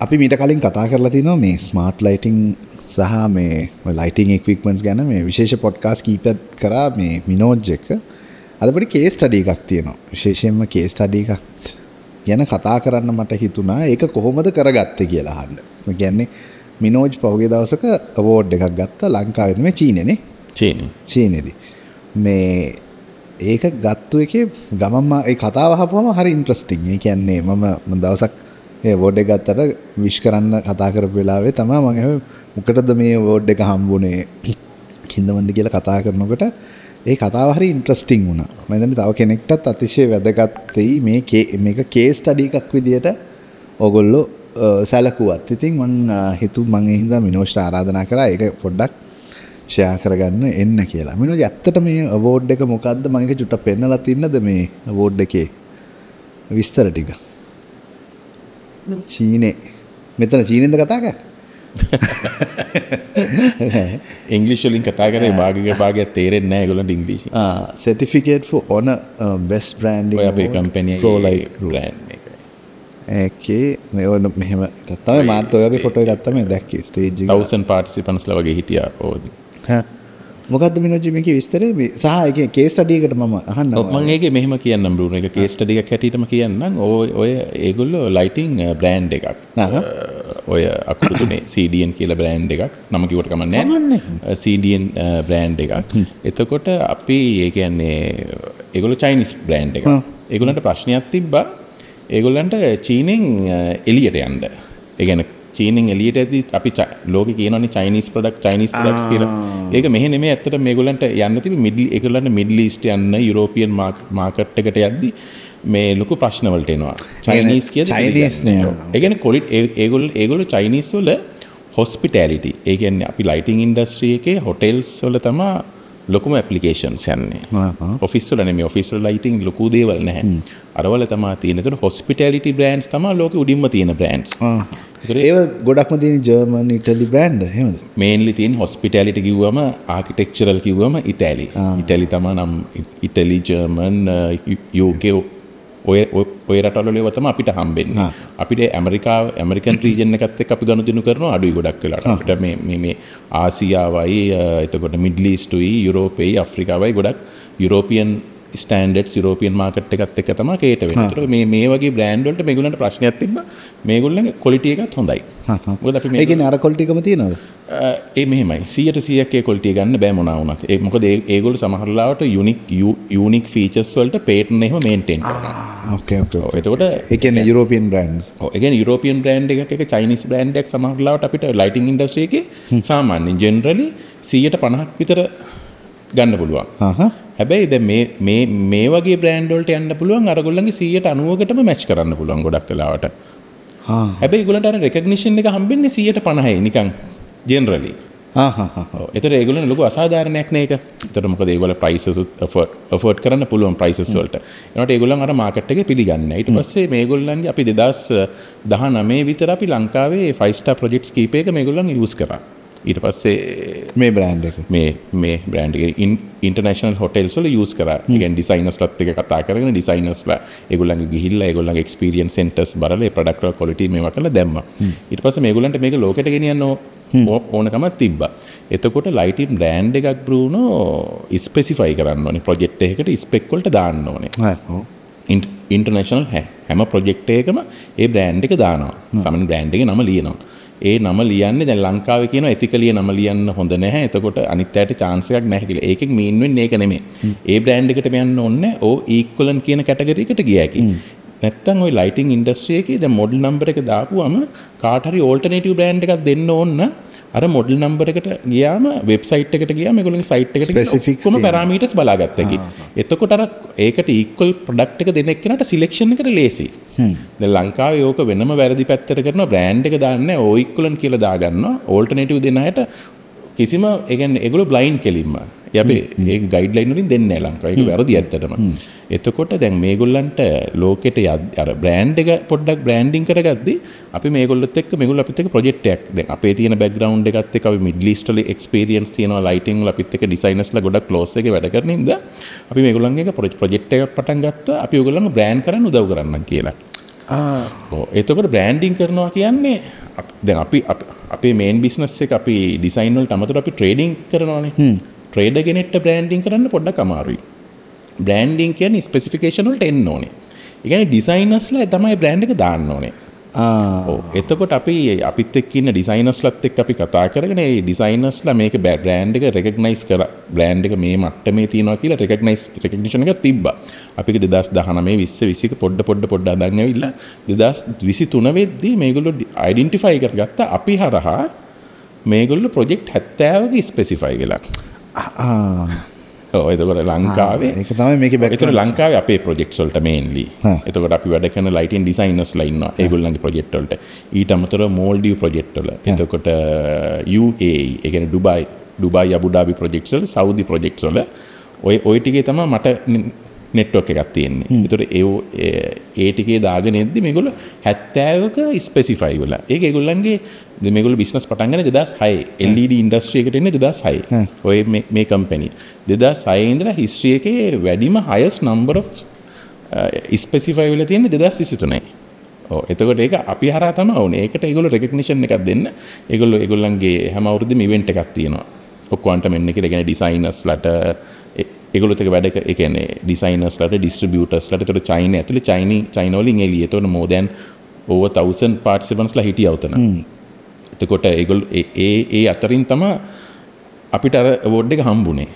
අපි මීට කලින් කතා කරලා තිනවා මේ ස්මාර්ට් ලයිටිං සහ මේ ලයිටිං එක්වික්මන්ස් ගැන මේ විශේෂ පොඩ්කාස් කීපත් කරා මේ මිනෝජ් එක. අදපට කේස් ටඩී එකක් තියෙනවා. විශේෂයෙන්ම කේස් ටඩී එකක් ගැන කතා කරන්න මට හිතුනා ඒක කොහොමද කරගත්ත කියලා හන්න ගැන්නේ මිනෝජ් පහුගේ දවසක අවෝඩ් එකක් ගත්ත ලංකාවෙම චීනනේ. චීන. චීනෙද. මේ ඒක ගත්තු එක ගමම්ම කතාවහපුම හරි ඉන්ට්‍රස්ටිං කියන්නේ මම දවසක් ඒ වෝඩ් එක ගත්තට විශ් කරන්න කතා කරපු වෙලාවේ තමා මඟ මොකටද මේ වෝඩ් එක හම්බුනේ? කින්දමන්ද කියලා කතා කරනකොට ඒ කතාව හරි ඉන්ට්‍රස්ටිං වුණා. මදන තව කෙනෙක්ටත් අතිශය වැදගත්තයි මේ මේක කේස් ටඩි එකක් විදියට ඔගොල්ලෝ සැලකුවත්. ඉතින් මං හිතු මං හිද මිනෝෂ්ට ආරාධනා කරා ඒක පොඩ්ඩක් ෂයා කරගන්න එන්න කියලා. මිනෝ ඇත්තට මේ අවෝඩ් එක මොකක්ද මංක චුට්ට පෙන්නලා තින්නද මේ අවෝඩ් එකේ? විස්තර ටික. චීනේ. මෙතන චීනෙන්ද කතාක ඉංගලිස්වලින් කතා කරේ භාගක භාගයක් තේරෙන් නෑ ගොලට ඉංගලිසි සටිෆිකේට් ඕන බෙස් බ්‍රන්ඩ අපේ කම්පැනිය රෝලයි රෑන් එක. ඒකේ මෙවන මෙහම තත්තාව මාත ඔයගේ ෆොටෝ ගත්තම දැක්ක ස්ටේජ් තවසන් පාටිසිපන්ස්ල වගේ හිටිය. ඕද මොකද මිනෝජිමික විස්තරේ? සහ එක කේස් ටඩියකට මම අහන්න මගේ මෙහම කියන්න බරුණ එක කේස් ටඩික හැටිටම කියන්න ඔය ඔය ඒගොල්ලෝ ලයිටිං බ්‍රෑන්් එකක්. ඔය අකුතුනේ සීඩියන් කියල බ්‍රෑන්් එකක්. නමකිවට කමන්න සීඩියන් බ්‍රෑන්් එකක්. එතකොට අපි ඒ කියන්නේ එගොල චයිනිස් බ්‍රෑන්් එක ඒගොලන්ට ප්‍රශ්නයක් තිබ්බා. ඒගොල්ලන්ට චීනෙන් එලියට යන්ඩ ඒගැන චීනෙන් එලියට ඇති අපි ලෝක කියනනි චයිනිස් ප්‍රඩක් චයිනිස් ප්‍රඩක්ස් කියල. ඒක මෙහ නෙමේ ඇත්තට මේගොලන්ට යන්න තිබ මිඩි එකලන්න මිඩලිස්ට යන්න යුරෝපියන් මාකට් එකට යද්දි මේ ලොකු ප්‍රශ්නවලට එනවා. චයිනිස් කිය ඒගැන කොලිට් ඒගොල් ඒගොල චයිනිස් වල හොස්පිටෑලිටි ඒගැන්න අපි ලයිටිං ඉන්ඩස්ට්‍රිය එක හොටෙල්ස් වල තමා ලොකුම ඇපලිකේෂන්ස් යන්නේ. ඔෆිස්වල නෙම ඔෆිස්වල ලයිටිං ලොකු දේවල් නැහැ. අරවල තමා තියනකට හොස්පිටලිටි බ්‍රන්ස් තම ලෝක උඩින්ම තියෙන බ්‍රන්ස් ඒ ගොඩක්ම තියන ජර්මන් ඉටලි බ්‍රන්ඩ් හෙම මේන්ලි තින් හොස්පිටලිට කිව්වම ආකිටෙක්චරල් කිව්වම ඉතෑලි ඉටලි තම නම් ඉටලි ජර්මන් යෝකෝ ඔය ඔය රටවල තම අපිට හම්බෙන්න. අපිට ඇමරිකා ඇමරිකන් ්‍රීජන එකත් අපි ගණු දිනු කරන අඩුයි ගොඩක් කලාට අපිට මේ ආසියාවයි එතකොට මිඩලිස්ටුයි යුරෝපෙයි අප්‍රිකාවයි ගොඩක් යුරෝපියන් ස්ටන්ඩ් යුරෝපියන් මාකට් එකත් එක තම කේට වෙනතර මේ මේ වගේ බ්‍රන්ඩ්වලට මේගුලට ප්‍රශ්නයක් තිබ මේගුල්ලගේ කොලිටිය එකත් හොඳයි. මේක අර කොල්ටිකම තියෙනද ඒ මෙහමයි. සියට සියක්කේ කොල්ටිය ගන්න බෑ මොනාවනත් ඒ මොකද ඒගොල් සමහරලාවට යුනික් යුනික් ෆීචස් වලට පේටන එහම මේන්ටෙන් එතකොට එකන යුරෝපියන් බ්‍රන්් එක යුරෝපියන් බ්‍රන්් එක එක චයිනිස් බ්‍රන්ඩක් සමහරලාවට අපිට ලයිටිං ඉන්ඩස්්‍රේක සාමාන්‍ය ජෙනරලි සීයට පණහක් විතර ගන්න පුළුවන්. හැබැයි ද මේ වගේ බ්‍රන්ඩල්ට යන්න පුළුවන් අරගොල්ලගේ සියට අනුවකටම මැච් කරන්න පුළුවන් ගොඩක් කලාවට. හැබැයි ගොලට රෙකගනිෂන් එක හම්බෙන්නේ සියට පණහයි. නිකං ජෙනරලි එතර ඒගල ලොක අසාධාරණයක් නේක. තර මොක ඒගල ප්‍රයිසසුත් ෆෝට් කරන්න පුළුවන් ප්‍රයිසස්වලට එනට ඒගොලන් අර මාකට්ක පිළිගන්න ඉට පස්සේ මේගොල්ලන්ගේ අපි දෙදස් දහ නමේ විතර අපි ලංකාවේ ෆයිස්ට ප්‍රජෙක්ස් කීපයක මේගොල්ලන් යස් කරා ඊට පස්සේ මේ බ්‍රන්් එක. මේ මේ බ්‍රන්ඩ් ඉන්ටර්නශනල් හොටෙල්සල යස් කර. ගෙන් ඩිසයිනස් ලත් එක කතා කරන ඩිසයිනස්ලා ඒගොල්ලන් ගිහිල්ල ඒගොල්ලන් ක්ස්පිරියන් සෙන්ටස් බරල ප්‍රඩක්ව කොලිට මේ කල දැම්ම. ඉට පස මේගොලන්ට මේක ලෝකට ගෙනියන්න ඕනකමත් තිබ්බ. එතකොට ලයිටම් බ්‍රෑන්් එකක් බරුණෝ ඉස්පෙසිෆයි කරන්න ප්‍රජෙක්් එකට ස්පෙක්කොල්ට දාන්න ඕනේ. ඉන්ටර්නශනල් හැ හැම ප්‍රජෙක්්ට එකම ඒ බ්‍රෑන්් එක දානවා. සමන් බ්‍රෑන්් එක නම ලියනවා ඒ නම ලියන්න දැ ලංකාව කියන ඇතිකලිය නම ලියන්න හොඳ නැහැ. එතකොට අනිත්තයට චාන්සයක් නැහැකිල ඒක මීන්ුවෙන් ඒක නෙමේ ඒ බ්‍රන්ඩ්කට යන්න ඔන්න ඕ ඒක්කොලන් කියන කැටගරිකට ගියකි නැත්තන් ඔයි ලයිටිං ඉන්ඩස්ට්‍රියක ද මොඩල් නම්බර එක දාපුුවම කාටරි ඕල්ටනටව බ්‍රන්් එකක් දෙන්න ඕන්න අර මොඩල් නම්බර එකට ගියාම වෙබ්සයිට් එකට ගිය මෙගොලින් සයිට් එකට ම පැරමීටස් බලාගත්තකි එතකොට අර ඒකට ඉක්කොල් ප්‍රඩක්් එක දෙනෙක් කෙනට සිලෙක්ෂණ කර ලේසි ද ලංකාව යෝක වෙනම වැරදි පැත්තර කරන බ්‍රන්් එක දාන්න ඕයික්කොලන් කියල දාගන්න ඕල්ටනටව දෙනයට කිසිම එකන් එගුල බ්ලයින් කෙලින්ම. යබේ ඒ ගයිඩ්ලයින්ලින් දෙන්න ලංකායි වැරදි ඇත්තටම. එතකොට දැන් මේගොල්ලන්ට ලෝකෙට අර බ්‍රන්ඩ් එක පොඩ්ඩක් බ්‍රන්ඩිං කරගත්දි අපි මේගොල්ලත් එක් මෙගුල් අපිත් එක ප්‍රජෙක්්යක් දැන් අපේ තියෙන බැග්‍රවන්් එකත් එක මිඩලිස්ටල එක්ස්පේරියන්ස් තියෙනවා ලයිටිං අපිත් එක ඩිසයිනස්ල ගොඩක් ලෝස එක වැඩ කරනින්ද අපි මේගොල්ලන්ගේ පොජ ප්‍රජෙක්් එකක් පටන් ගත්ත. අපි ඔගොල්ලන් බ්‍රෑන් කරන්න උදව් කරන්න කියලා එතකොට බ්‍රෑන්ඩිං කරනවා කියන්නේ දැන් අපි අපේ මේන් බිස්නස් එක අපි ඩිසයින්වල් අමතුර අපි ට්‍රේඩිං කරනවානේ. ට්‍රේඩ ගෙනෙට බ්‍රෑන්ඩිං කරන්න පොඩ්ඩ කමාරුයි බ්‍රෑන්ඩිං කියන ස්පෙසිෆිකේෂනල්ට එන්න ඕනේ. ඉගැන ඩිසයිනස්ලා තමයි බ්‍රෑන්ඩ් එක දාන්න ඕනේ එතකොට අපි අපිත් එක්කන්න ඩිසයිනස්ලත් එක් අපි කතා කරගෙන ඩිසයිනස්ලා මේක බෑඩ්‍රෑන්් එක රෙකක්නයිස් කර. බ්‍රෑන්් එක මේ මට්ට මේ තියනවා කියලා රෙකක්නයිස් රෙකක්නිෂන එක තිබ අපි දෙදස් දහන මේ විස්ස විසික පොඩ්ඩ පොඩ්ඩ පොඩ්ඩ දන්නවිල්ල දෙදස් විසි තුනවෙද්දී මේගොල්ලු අයිඩෙන්ටිෆයි කරගත්ත. අපි හරහා මේගොල්ල ප්‍රොජෙක්් හැත්තෑවගේ ස්පෙසිෆයි වෙලා එතකොට ලංකාවේ තමයි මේක එතන ලංකාවේ අපේ ප්‍රොජෙක්්වල්ට මේන්ලි එතකට අපි වැඩ කන ලයිටන් ඩිසයිනස් ලයින්න ඒගුල්ලන්ගේ ප්‍රොජෙක්්වල්ට ඊට අමතර මෝල්ඩිය ප්‍රොජෙක්්ටල එතකොට UA එකන ඩුබයි ඩුබයි අබුඩාබි ප්‍රජෙක්්වල සෞදි ප්‍රජෙක්්වල ඔය ඔයිටිගේ තම මට නෙට්වොක් එකක් තියෙන්නේ. එතුට ඒ ඒටිකේ දාගෙන එද්දි මේගොල හැත්තෑවක ස්පෙසිෆයි වල. ඒ ගොල්ලන්ගේ දෙමගුල බිස්නස් පටන්ගෙන දෙදස් හයි. එල්ඩ ඉන්ඩස්ට්‍රියකට එන්න දෙදස් හයි. ඔය මේ කම්පැනි දෙදා සයින්දල හිස්ට්‍රිය එකේ වැඩිම හයස් නම්බර ස්පෙසිෆයි වල තියෙන දෙදස් විසිතුනයි. එතකොට ඒක අපි හර තම වන ඒකට ඒගොල රෙකක්නිෂන් එකක් දෙන්න. ඒගොල්ල ඒගොල්ලන්ගේ හැම අවුරුදු ඉවෙන්ට් එකක් තියෙනවා. ඔක්වන්ට මෙන්න එක ගැන ඩිසයිනස් ලට ඒගොලතක වැඩ එකනේ ඩිසයිනස්ලට ඩිස්ට්‍රිබියටස්ලට තොට චයින ඇතුළ චයිනි චයිනෝලින් එලිය තොට මෝදැන් ඕව තවසන් පාට්සබන්ස්ලා හිටිය අවතන එතකොට ඒගොල් ඒ ඒ අතරින් තම අපිට අර වෝඩ් එක හම්බුනේ.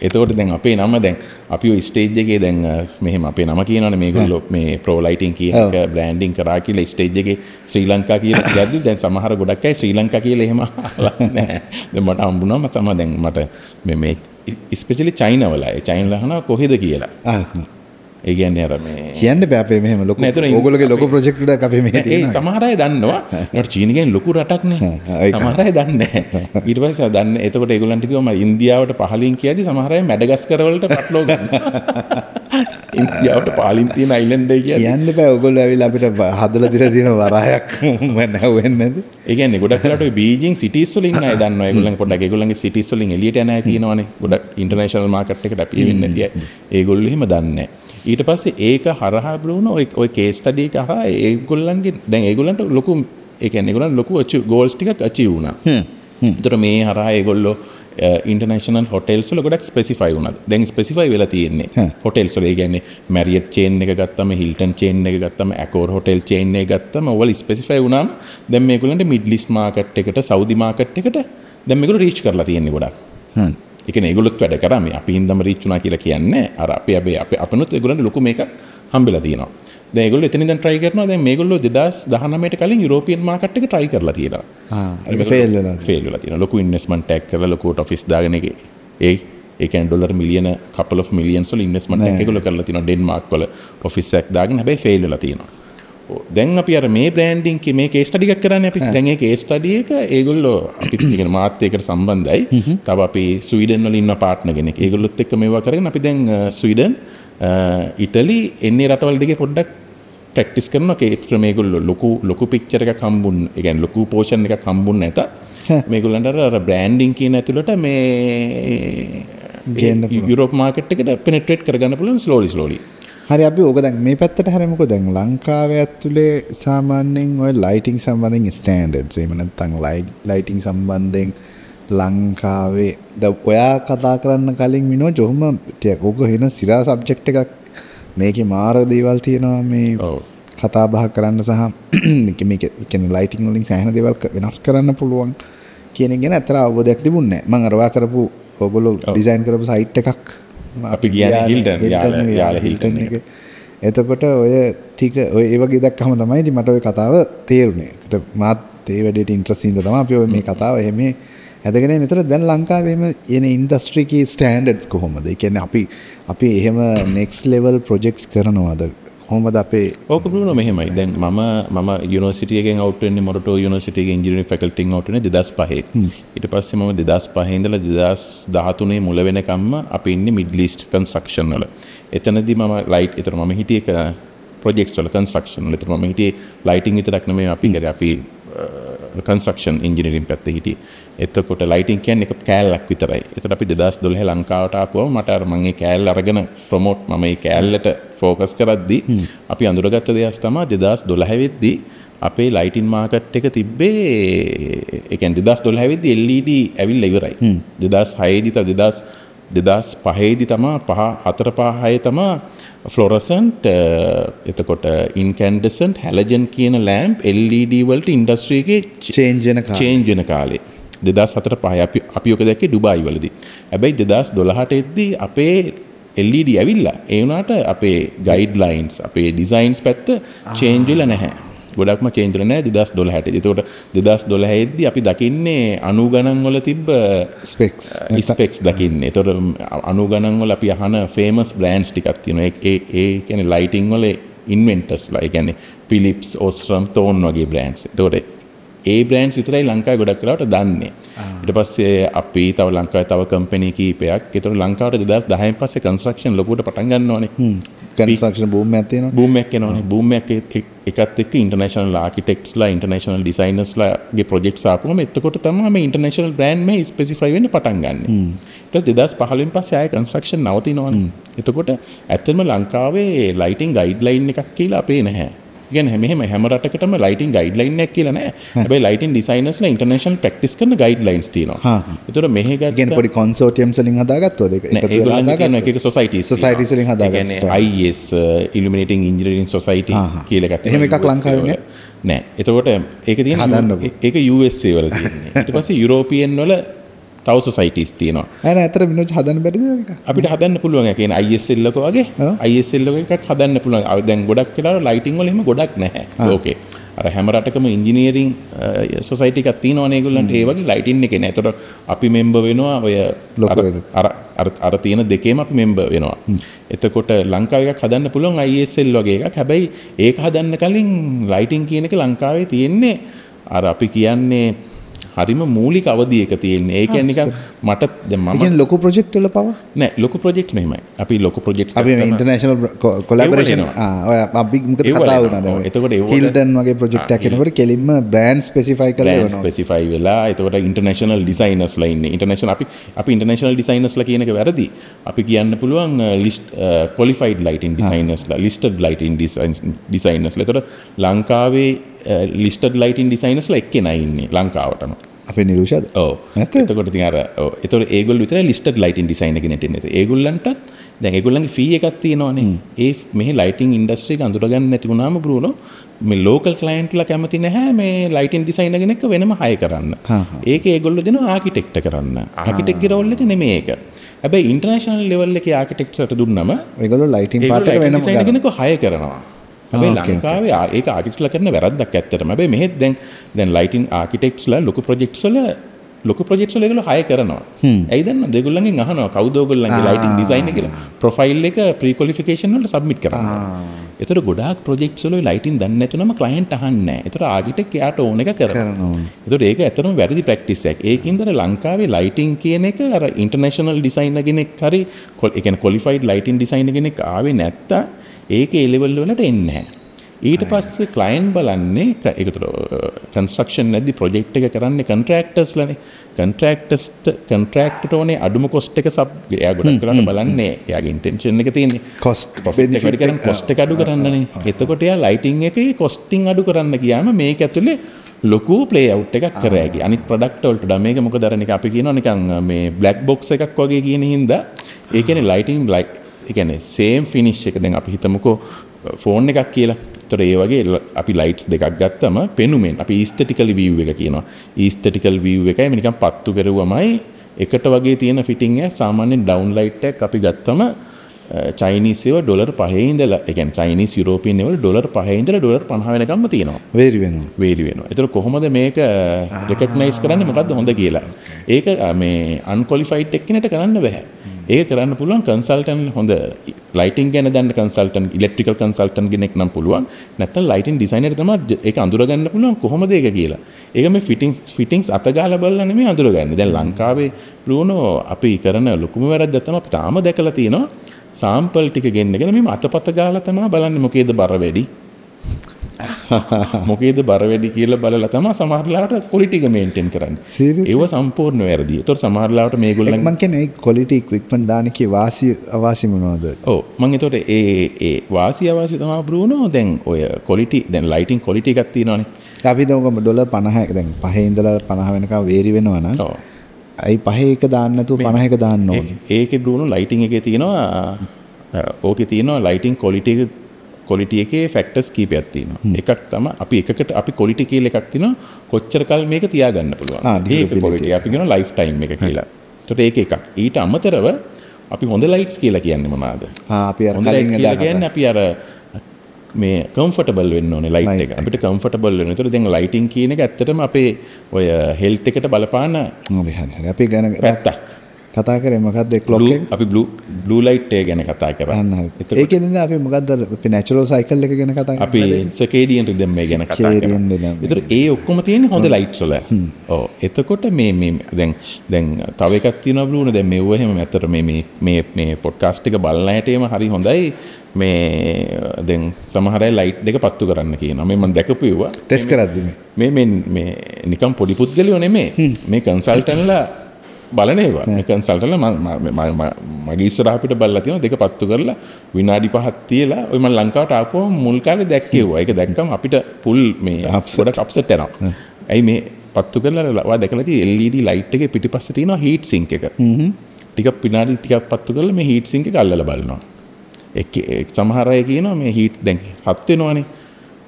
එතකොට දැන් අපේ නම දැන් අපි ස්ටේජ් එකේ දැන් මෙහෙම අපේ නම කියනවනේ මේගොල්ලෝ. මේ ප්‍රෝ ලයිටින් කියන එක බ්‍රෑන්ඩින් කරා කියලා ස්ටේජ් එකේ ශ්‍රී ලංකා කියලා කියද්දි දැන් සමහර ගොඩක් අය ශ්‍රී ලංකා කියලා එහෙම අහලා නැහැ. දැන් මට හම්බුනම තමයි දැන් මට මේ මේ ස්පෙෂලි චයිනා වල අය චයිනා අහනවා කොහෙද කියලා. ඒ කියන්නේ අර මේ කියන්න බෑ අපේ මෙහෙම ලොකු ඕගොල්ලෝගේ ලොකු ප්‍රොජෙක්ට් අපේ මේ ඒ සමහර අය දන්නවා. ඒකට චීන කියන්නේ ලොකු රටක් නේ. සමහර අය දන්නේ පස්සේ දන්නේ එතකොට ඒගොල්ලන්ට කිව්වම ඉන්දියාවට පහලින් කියද්දි සමහර අය මැඩගස්කර් වලට පටලවා ගන්නවා. ඉන්දියාවට පාලින් තියෙන අයිලන්ඩ් කියන්න බෑ ඔයගොල්ලෝ ඇවිල්ලා අපිට හදලා දීලා තියෙන වරායක් මම නැවෙන්නේ නැද්ද? ඒ කියන්නේ ගොඩක් වෙලාවට ඔය බීජිං සිටිස් වල ඉන්න අය දන්නවා. ඒගොල්ලන් පොඩ්ඩක් ඒගොල්ලන්ගේ සිටිස් වලින් එළියට යන අය තියෙනවානේ. ගොඩක් ඉන්ටර්නැෂනල් මාකට් එකට අපි වෙන්නේ නැති අය. ඒගොල්ලෝ එහෙම දන්නේ. ඊට පස්සේ ඒක හරහා බලන ඔය ඔය කේස් ස්ටඩි එක හරහා ඒගොල්ලන්ගේ දැන් ඒගොල්ලන්ට ලොකු ඒ කියන්නේ ඒගොල්ලන් ලොකු ගෝල්ස් ටිකක් අචීව් වුණා. ඒතර මේ හරහා ඒගොල්ලෝ ඉන්ටර්නේශනල් හොටෙල්ස් වල ගොඩක් ස්පෙසිෆයි වුණා. දැන් ස්පෙසිෆයි වෙලා තියෙන්නේ. හොටෙල්ස් වල ඒ කියන්නේ මැරියට් චේන් එක ගත්තම හිල්ටන් චේන් එක ගත්තම ඇකෝර් හොටෙල් චේන් එක ගත්තම ඔවල් ස්පෙසිෆයි වුණාම දැන් මේගොල්ලන්ට මිඩ්ලිස්ට් මාකට් එකට සෞදි මාකට් එකට මේගොල්ලෝ රීච් කරලා තියෙන්නේ ගොඩක්. එකන ඒගොලොත් වැඩ කරම අපි හිදම රීච්චුනා කියලා කියන්නේ අර අපේ අපේ අප අපනුත් ඒගොලන්ට ලොකු මේක හම්බෙලා තියෙනවා දැන් ඒගොල්ලෝ එතනින් දැන් try කරනවා. දැන් මේගොල්ලෝ 2019ට කලින් යුරෝපියන් මාකට් එක try කරලා තියෙනවා. ආ ඒක ෆේල් වෙලා ෆේල් වෙලා තියෙනවා. ලොකු ඉන්වෙස්ට්මන්ට් ටැග් කරලා ලොකුට ඔෆිස් දාගෙන ඒ ඒ ඒ කියන්නේ ඩොලර් මිලියන couple of millions වල ඉන්වෙස්ට්මන්ට් එකක් ඒගොල්ලෝ කරලා තියෙනවා. ඩෙන්මාර්ක් වල ඔෆිස් එකක් දාගෙන හැබැයි ෆේල් වෙලා තියෙනවා. දැන් අපි අර මේ බ්‍රෑන්ඩින් මේ කේස් ස්ටඩි එකක් කරන්නේ අපි. දැන් ඒ කේස් ස්ටඩි එක ඒගොල්ලෝ අපිත් ඉගෙන මාත් ඒකට සම්බන්ධයි තව අපි ස්වීඩන් වල ඉන්න පාර්ට්නර් කෙනෙක්. ඒගොල්ලොත් එක්ක මේවා කරගෙන අපි දැන් ස්වීඩන් ඉටලි එන්නේ රටවල් දෙකේ පොඩ්ඩක් ප්‍රක්ටිස් කරන කේත්‍ර මේගොල්ලො ලොකු ලොකු පික්චර එක කම්බුන් එකන් ලොකු පෝෂණ එක කම්බුන් නැත. මේගොල්ලන්ට අර බ්‍රෑන්ඩිං කියන ඇතුළට මේ යුරෝප මාකට් එකට පෙනෙට්‍රේට් කරගන්න පුළුවන් ස්ලෝලි ස්ලෝලි හරි අපි ඕක දැන් මේ පැත්තට හැරෙමුකෝ. දැන් ලංකාවේ ඇතුලේ සාමාන්‍යයෙන් ඔය ලයිටිං සම්බන්ධයෙන් ස්ටෑන්ඩඩ්ස් එහෙම නැත්නම් ලයිටිං සම්බන්ධයෙන් ලංකාවේ. ද ඔයා කතා කරන්න කලින් විනෝ ජොහම ටිකක් ඕක වෙන සිරා සබ්ජෙක්ට් එකක් මේකේ මාර දේවල් තියෙනවා මේ කතා බහ කරන්න සහ මේක කියන්නේ ලයිටිං වලින් සෑහෙන දේවල් වෙනස් කරන්න පුළුවන් කියන එක ගැන අතර අවබෝධයක් තිබුණේ නැහැ. මම අරවා කරපු ඔයගොල්ලෝ ඩිසයින් කරපු සයිට් එකක් අපි කියන හිල්ටන් යාල හිල්ටන් එක. එතකොට ඔය ටික ඔය ඒ වගේ දැක්කම තමයි ඉතින් මට ඔය කතාව තේරුනේ. ඒකට මාත් ඒ වැඩේට ඉන්ට්‍රස්ටිං තමයි අපි ඔය මේ කතාව එහෙම ඇදගෙන නිතර දැන් ලංකාවේම එන ඉන්ඩස්ට්‍රි එකේ ස්ටෑන්ඩඩ්ස් කොහොමද? ඒ කියන්නේ අපි අපි එහෙම නෙක්ස්ට් ලෙවල් ප්‍රොජෙක්ට්ස් කරනවද? කොහොමද අපේ ඕක බ්‍රුණෝ මෙහෙමයි. දැන් අවුට් වෙන්නේ මොරටෝ යුනිවර්සිටි එකේ ඉංජිනේරින් ෆැකල්ටි එකෙන් අවුට් වෙන්නේ 2005. ඊට පස්සේ මම 2005 ඉඳලා 2013 මුල වෙනකම්ම අපි ඉන්නේ මිඩ්ල් ඊස්ට් කන්ස්ට්‍රක්ෂන් වල. එතනදී මම ලයිට් ඒතර මම හිටියේ එක ප්‍රොජෙක්ට්ස් වල කන්ස්ට්‍රක්ෂන් වල. ඒතර මම හිටියේ ලයිටින් විතරක් නෙමෙයි අපි කරේ අපි කන්ස්ට්‍රක්ෂන් ඉංජිනරින් පැත්ත හිටිය එතකොට ලයිටින් කියන්න එක කෑල්ලක් විතරයි. එතට අපි දෙදස් දොල්හ ලංකාවට ආපුව මට අර මගේ කෑල් අරගෙන ප්‍රමෝට් මම මේ කෑල්ලට ෆෝකස් කරද්දි අපි අඳුරගත්ත දෙයක් තමා දෙදස් දොළහැවෙද්දී අපේ ලයිටින් මාකට් එක තිබ්බේ එකන් දෙදස් දොල් හැවිදි එල්ලඩ ඇවිල් ඉවරයි. දෙදස් හයදිත දෙදස් දෙදස් පහේදි තමා පහ හතර පහය තමා ෆ්ලොරසන්ට් එතකොට ඉන්කන්ඩසන්ට හැලජන් කියන ලෑම්ප් එල්ඩ වල්ට ඉන්ඩස්ට්‍රියගේ චේන්ජන චේන්ජන කාලේ දෙදස් හතර පහ අපි අපියෝක දැක්කේ ඩුබායි වලදි. හැබැයි දෙදස් දොළහට එද්දී අපේ එල්ඩ ඇවිල්ලා. ඒවනාට අපේ ගයිඩ් ලයින්ස් අපේ ඩිසයින්ස් පැත්ත චේන්ජල නැහැ. ගොඩක්ම චේන්ද්‍ර නෑ දෙදස් දොළ හැට තකොට දෙදස් දොළ හැද්දි අපි දකින්නේ අනු ගණන්වල තිබ්බ ස්පෙක්ස් ස්පෙක්ස් දකින්න. තොට අනු ගණන්වල අපි අහන ෆේමස් බ්‍රන්ස් ටිකක් තියෙන ඒ ඒ කැන ලයිටිං වල ඉන්වෙන්ටස් ලයි ගැන පිලිප්ස් ඔස්රම් තෝන් වගේ බ්‍රන්ස් තෝට ඒ බ්‍රන්ස් විතරයි ලංකායි ගොඩක් කලාට දන්නේ. ඉට පස්සේ අපි තව ලංකායි තව කම්පනී කීපයක්. එතුර ලංකාවට දෙදස් දහයන් පස්සේ කන්ස්්‍රක්ෂන් ලොකුට පටන්ගන්න ඕනේ කන්ස්ක්ෂන් බූම ඇතින බූමයක් නනේ බූමයක් එකත් එක් ඉන්ටර්නේශනල් ආකිටෙක්ස්ලා ඉන්ටර්නේශනල් ඩිසයිනස්ලාගේ ප්‍රජෙක්් සාපුම එතකොට තම ඉන්ටර්නේශනල් බ්‍රන්් මේ ස්පෙසිෆයි වෙන පටන්ගන්න දෙදස් පහලින් පස් ය කන්ස්ක්ෂන් නවති නොවන එතකොට ඇත්තම ලංකාවේ ලයිටිං ගයිඩ් ලයින් එකක් කියලා අපේ නැහැ ගැන හැම හැම රටකටම ලයිටින් ගයිඩ් ලයින්ක් කියලන හැබයි ලයිටින් ඩිසයිනස්ල ඉන්ටර්නේශන් ප්‍රක්ටිස් කරන ගයිඩ් ලයින්ස් තින තුර මෙහ ගෙන පොඩි කොන්සෝටියම් සලින් හදාගත්ව එක සොසයිට සොසයිට සලින් හදාගන්න අයිස් ඉල්ිමිනටිං ඉන්ජිරින් සොසයිට කියලගත් එහෙම එකක් ලංකාවන නෑ? එතකොට ඒක තිය හදන්න ඒක USA වල ට පස යුරෝපියන් වල තව සොසයිටස් තියනවා. ඇන ඇතර විනෝච හදන්න බැරිද අපිට හදන්න පුළුවන් කියන අයිස්සෙල්ලක වගේ. අයිස්සෙල්ලක එකක් හදන්න පුළුවන්. අව දැන් ගොඩක් කියලා ලයිටිං වලම ගොඩක් නැහැ. ලෝකේ අර හැමරටකම ඉංජිනීරිං සොසයිටිකක් තියෙනවනේ ඒගොල්ලන්ට. ඒ වගේ ලයිටින් එකේ නෑ. ඒතකොට අපි මෙම්බර් වෙනවා. ඔය අර අර තියෙන දෙකේම අපි මෙම්බර් වෙනවා. එතකොට ලංකාවේ එකක් හදන්න පුළුවන් ISL වගේ එකක්. හැබැයි ඒක හදන්න කලින් ලයිටින් කියන එක ලංකාවේ තියෙන්නේ. අර අපි කියන්නේ හරිම මූලික අවධියක තියෙන්නේ. ඒ කියන්නේ නිකන් මට දැන් මම කියන්නේ ලොකු ප්‍රොජෙක්ට් වල පව? නෑ ලොකු ප්‍රොජෙක්ට්ස් මෙහෙමයි. අපි ලොකු ප්‍රොජෙක්ට්ස් අපි ඉන්ටර්නැෂනල් කොලැබොරේෂන් ආ ඔය අපි මොකද කතා වුණා දැන් එතකොට ඒ හිල්ටන් වගේ ප්‍රොජෙක්ට් එකක් එනකොට කෙලින්ම බ්‍රෑන්ඩ් ස්පෙસિෆයි කරලා වෙනවා ස්පෙસિෆයි වෙලා එතකොට ඉන්ටර්නැෂනල් ඩිසයිනර්ස්ලා ඉන්නේ. ඉන්ටර්නැෂනල් අපි අපි ඉන්ටර්නැෂනල් ඩිසයිනර්ස්ලා කියන එක වැරදි. අපි කියන්න පුළුවන් ලිස්ට් ක්වොලිෆයිඩ් ලයිටින් ඩිසයිනර්ස්ලා ලිස්ටඩ් ලයිටින් ඩිසයිනර්ස්ලා එතකොට ලංකාවේ ලිස්ටඩ් ලයිටින් ඩිසයිනස්ලා එක්කෙනයි ඉන්නේ ලංකාවටම. අපේ නිරුෂද? ඕ එතකොට ති අර එතට ඒගොල් විතර ලිස්ටඩ් ලයිටින් ඩිසයින ගෙනට ඒගොල්ලන්ටත් දැන් ඒගොල්ලන්ගේ ෆී එකක් තියෙනවානේ. ඒ මේ ලයිටින් ඉන්ඩස්ට්‍රී අඳුරගන්න නැතිවුණාම බරුණු මේ ලෝකල් කලයින්ට්ල කැමති නැහැ මේ ලයිටින් ඩිසයින ගෙනෙක් වෙනම හය කරන්න. ඒක ඒගොල්ල දෙන ආකිටෙක්ට කරන්න. ආකිටෙක් රවල්ලක නෙමේ ඒක. හැබැයි ඉන්ටර්නේශනල් ලෙවල්ල එක ආකිටෙක්ට දුන්නම ඒගොල ලයිටින් ගෙනෙක හය කරනවා හැබැයි ලංකාවේ ඒක ආකිට්ලා කරන වැරද්දක් ඇත්තටම. හැබැයි මෙහෙත් දැන් දැන් ලයිටින් ආකිටෙක්ට්ස්ලා ලොකු ප්‍රොජෙක්ට්ස් වල ලොකු ප්‍රොජෙක්ට්ස් වල ඒගොල්ලෝ හය කරනවා. ඇයි දන්නවද? ඒගොල්ලන්ගෙන් අහනවා කවුද ඕගොල්ලන්ගේ ලයිටින් ඩිසයින් එක කියලා. ප්‍රොෆයිල් එක ප්‍රී ක්වොලිෆිකේෂන් වලට සබ්මිට් කරනවා. එතකොට ගොඩාක් ප්‍රොජෙක්ට්ස් වල ලයිටින් දන්නේ නැතුනම ක්ලයන්ට් අහන්නේ නැහැ. එතකොට ආකිටෙක් එයාට ඕන එක කරනවා. එතකොට ඒක ඇත්තටම වැරදි ප්‍රැක්ටිස් එකක්. ඒකින්ද ලංකාවේ ලයිටින් කියන එක අර ඉන්ටර්නැෂනල් ඩිසයිනර් කෙනෙක් හරි ඒ කියන්නේ ක්වොලිෆයිඩ් ලයිටින් ඩිසයිනර් කෙනෙක් ආවේ නැත්තම් ඒක ඒ ලෙවල් වලට එන්නේ නැහැ. ඊට පස්සේ ක්ලයින් බලන්නේ එකතුර කන්ස්ට්‍රක්ෂන් නැදි ප්‍රොජෙක්් එක කරන්නේ කන්ට්‍රක්ටර්ස් ලනේ. කන්ට්‍රක්ටස්ට කන්ට්‍රක්ට ඕනේ අඩුම කොස්ට එක සබ් යා ගොඩක් කරන්න බලන්නේ යාගේ ඉන්ටෙන්ශන් එක තියෙන්නේ. කොස්ට වැඩි කරන්න කොස්ට අඩු කරන්නනේ එතකොට යා ලයිටිං එක කොස්ටිං අඩු කරන්න කියයාම මේක ඇතුළේ ලොකු පලේ අවට් එකක් කරෑගේ අනි ප්‍රඩක්ටවල්ට ඩමේක මොක දරන අපි කියන නිකන් මේ බ්ලක් බොක්ස එකක් වගේ කියන හින්ද. ඒකන ලයිටිං ලයි එකන සේම් ෆිනිශ් එක. දැන් අපි හිතමුකෝ uh, ෆෝන් එකක් කියලා. තොර ඒ වගේ අපි ලයිට්ස් දෙකක් ගත්තම පෙනුමෙන් අපි ඊස්තටිකල් වීව් එක කියනවා. ඊස්තටිකල් වීව් එකයි මිනිකම් පත්තු කරුවමයි. එකට වගේ තියෙන ෆිටිං එක සාමාන්‍යයෙන් ඩවුන් ලයිට් එකක් අපි ගත්තම චයිනිසේව ඩොලර් පහේ ඉඳලා ඒ කියන්නේ චයිනීස් යුරෝපියන් වල ඩොලර් පහේ ඉඳලා ඩොලර් 50 වෙනකම්ම තියෙනවා. වේරි වෙනවා. වේරි වෙනවා. ඒතර කොහොමද මේක රෙකග්නයිස් කරන්නේ මොකද්ද හොඳ කියලා? ඒක මේ අන්කොලිෆයිඩ් එක්කෙනෙක්ට කරන්න බෑ. ඒක කරන්න පුළුවන් කන්සල්ටන් හොඳ ලයිටින් ගැන දැන්න කන්සල්ටන් ඉලෙක්ට්‍රිකල් කන්සල්ටන් ගෙනෙක් නම් පුළුවන්. නැත්නම් ලයිටින් ඩිසයිනර් තමයි ඒක අඳුරගන්න පුළුවන් කොහොමද ඒක කියලා. ඒක මේ ෆිටින්ග්ස් ෆිටින්ග්ස් අතගාලා බලලා නෙමෙයි අඳුරගන්නේ. දැන් ලංකාවේ බ්‍රූනෝ අපි කරන ලොකුම වැරද්ද තමයි අපි තාම දැකලා තියෙනවා සාම්පල් ටික ගෙන්නගෙන මෙම අතපත ගාලා තමයි බලන්නේ මොකේද බර වැඩි. මොකේද බර වැඩි කියලා බලලා තමයි සමහරලාට quality එක maintain කරන්නේ. ඒව සම්පූර්ණ වැරදි. ඒතකොට සමහරලාට මේගොල්ලන් මං කියන්නේ ක්වොලිටි ඉක්විප්මන්ට් දාන එකේ වාසිය අවාසි මොනවද? ඔව් මම එතකොට ඒ ඒ වාසි අවාසි තමයි බ්‍රූනෝ දැන් ඔය quality දැන් lighting quality එකක් තියෙනවානේ. අපි දවගම ඩොලර් 50 දැන් 5 ඉඳලා 50 වෙනකම් වේරි වෙනවා නම් ඔව්. අයි පහේ එක දාන්න නැතුව 50 එක දාන්න ඕනේ. ඒකේ බ්‍රූනෝ ලයිටිං එකේ තියෙනවා ඕකේ තියෙනවා ලයිටිං quality එක quality එකේ factors කීපයක් තියෙනවා. එකක් තමයි අපි එකකට අපි quality කියලා එකක් තියෙනවා කොච්චර කල් මේක තියාගන්න පුළුවන්. ඒක quality අපි කියනවා life time එක කියලා. එතකොට ඒක එකක්. ඊට අමතරව අපි හොඳ lights කියලා කියන්නේ මොනවාද? ආ අපි අර කලින් අපි අර මේ කම්ෆර්ටබල් වෙන්න ඕනේ ලයිට් එක. අපිට කම්ෆර්ටබල් වෙන්න. ඒතකොට දැන් ලයිටින් කියන එක ඇත්තටම අපේ ඔය හෙල්ත් එකට බලපාන හරි හරි. අපි ගැන පැත්තක්. කතා කරේ Blue- එක? අපි බ්ලූ බ්ලූ ලයිට් එක ගැන කතා කරා. අන්න හරි. එතකොට ඒකෙන්ද අපි මොකද්ද අර අපි නැචරල් සයිකල් එක ගැන කතා අපි කරන්නේ? සකේඩියන් රිදම් මේ ගැන කතා Circadian කරා. rhythm. ඒතර ඒ ඔක්කොම තියෙන්නේ හොඳ ලයිට්ස් වල. ඔව්. එතකොට මේ දැන් දැන් තව එකක් තියෙනවා බ්ලූන දැන් මෙව එහෙම ඇත්තට මේ මේ මේ මේ පොඩ්කාස්ට් එක බලන හැටේම හරි හොඳයි. මේ දැන් සමහර අය ලයිට් දෙක පත්තු කරන්න කියනවා. මේ මම දැකපු ඒවා. ටෙස්ට් කරද්දි මේ නිකම් පොඩි පුද්ගලයෝ නෙමේ. මේ කන්සල්ටන්ලා බලන ඒවා. මේ කන්සල්ටන්ලා මම මම මගේ ඉස්සරහ අපිට බලලා තියෙනවා දෙක පත්තු කරලා විනාඩි පහක් තියලා ඔය මම ලංකාවට ආපුවම මුල් කාලේ දැක්කේවා. ඒක දැක්කම අපිට පුල් මේ ගොඩක් අප්සෙට් වෙනවා. ඇයි මේ පත්තු කරලා ඔයා දැකලා තියෙන්නේ LED ලයිට් එකේ පිටිපස්සේ තියෙනවා හීට් සින්ක් එක. ටිකක් විනාඩි ටිකක් පත්තු කරලා මේ හීට් සින්ක් එක අල්ලලා බලනවා. එක් එක් සමහර අය කියනවා මේ හීට් දැන් රත් වෙනවනේ.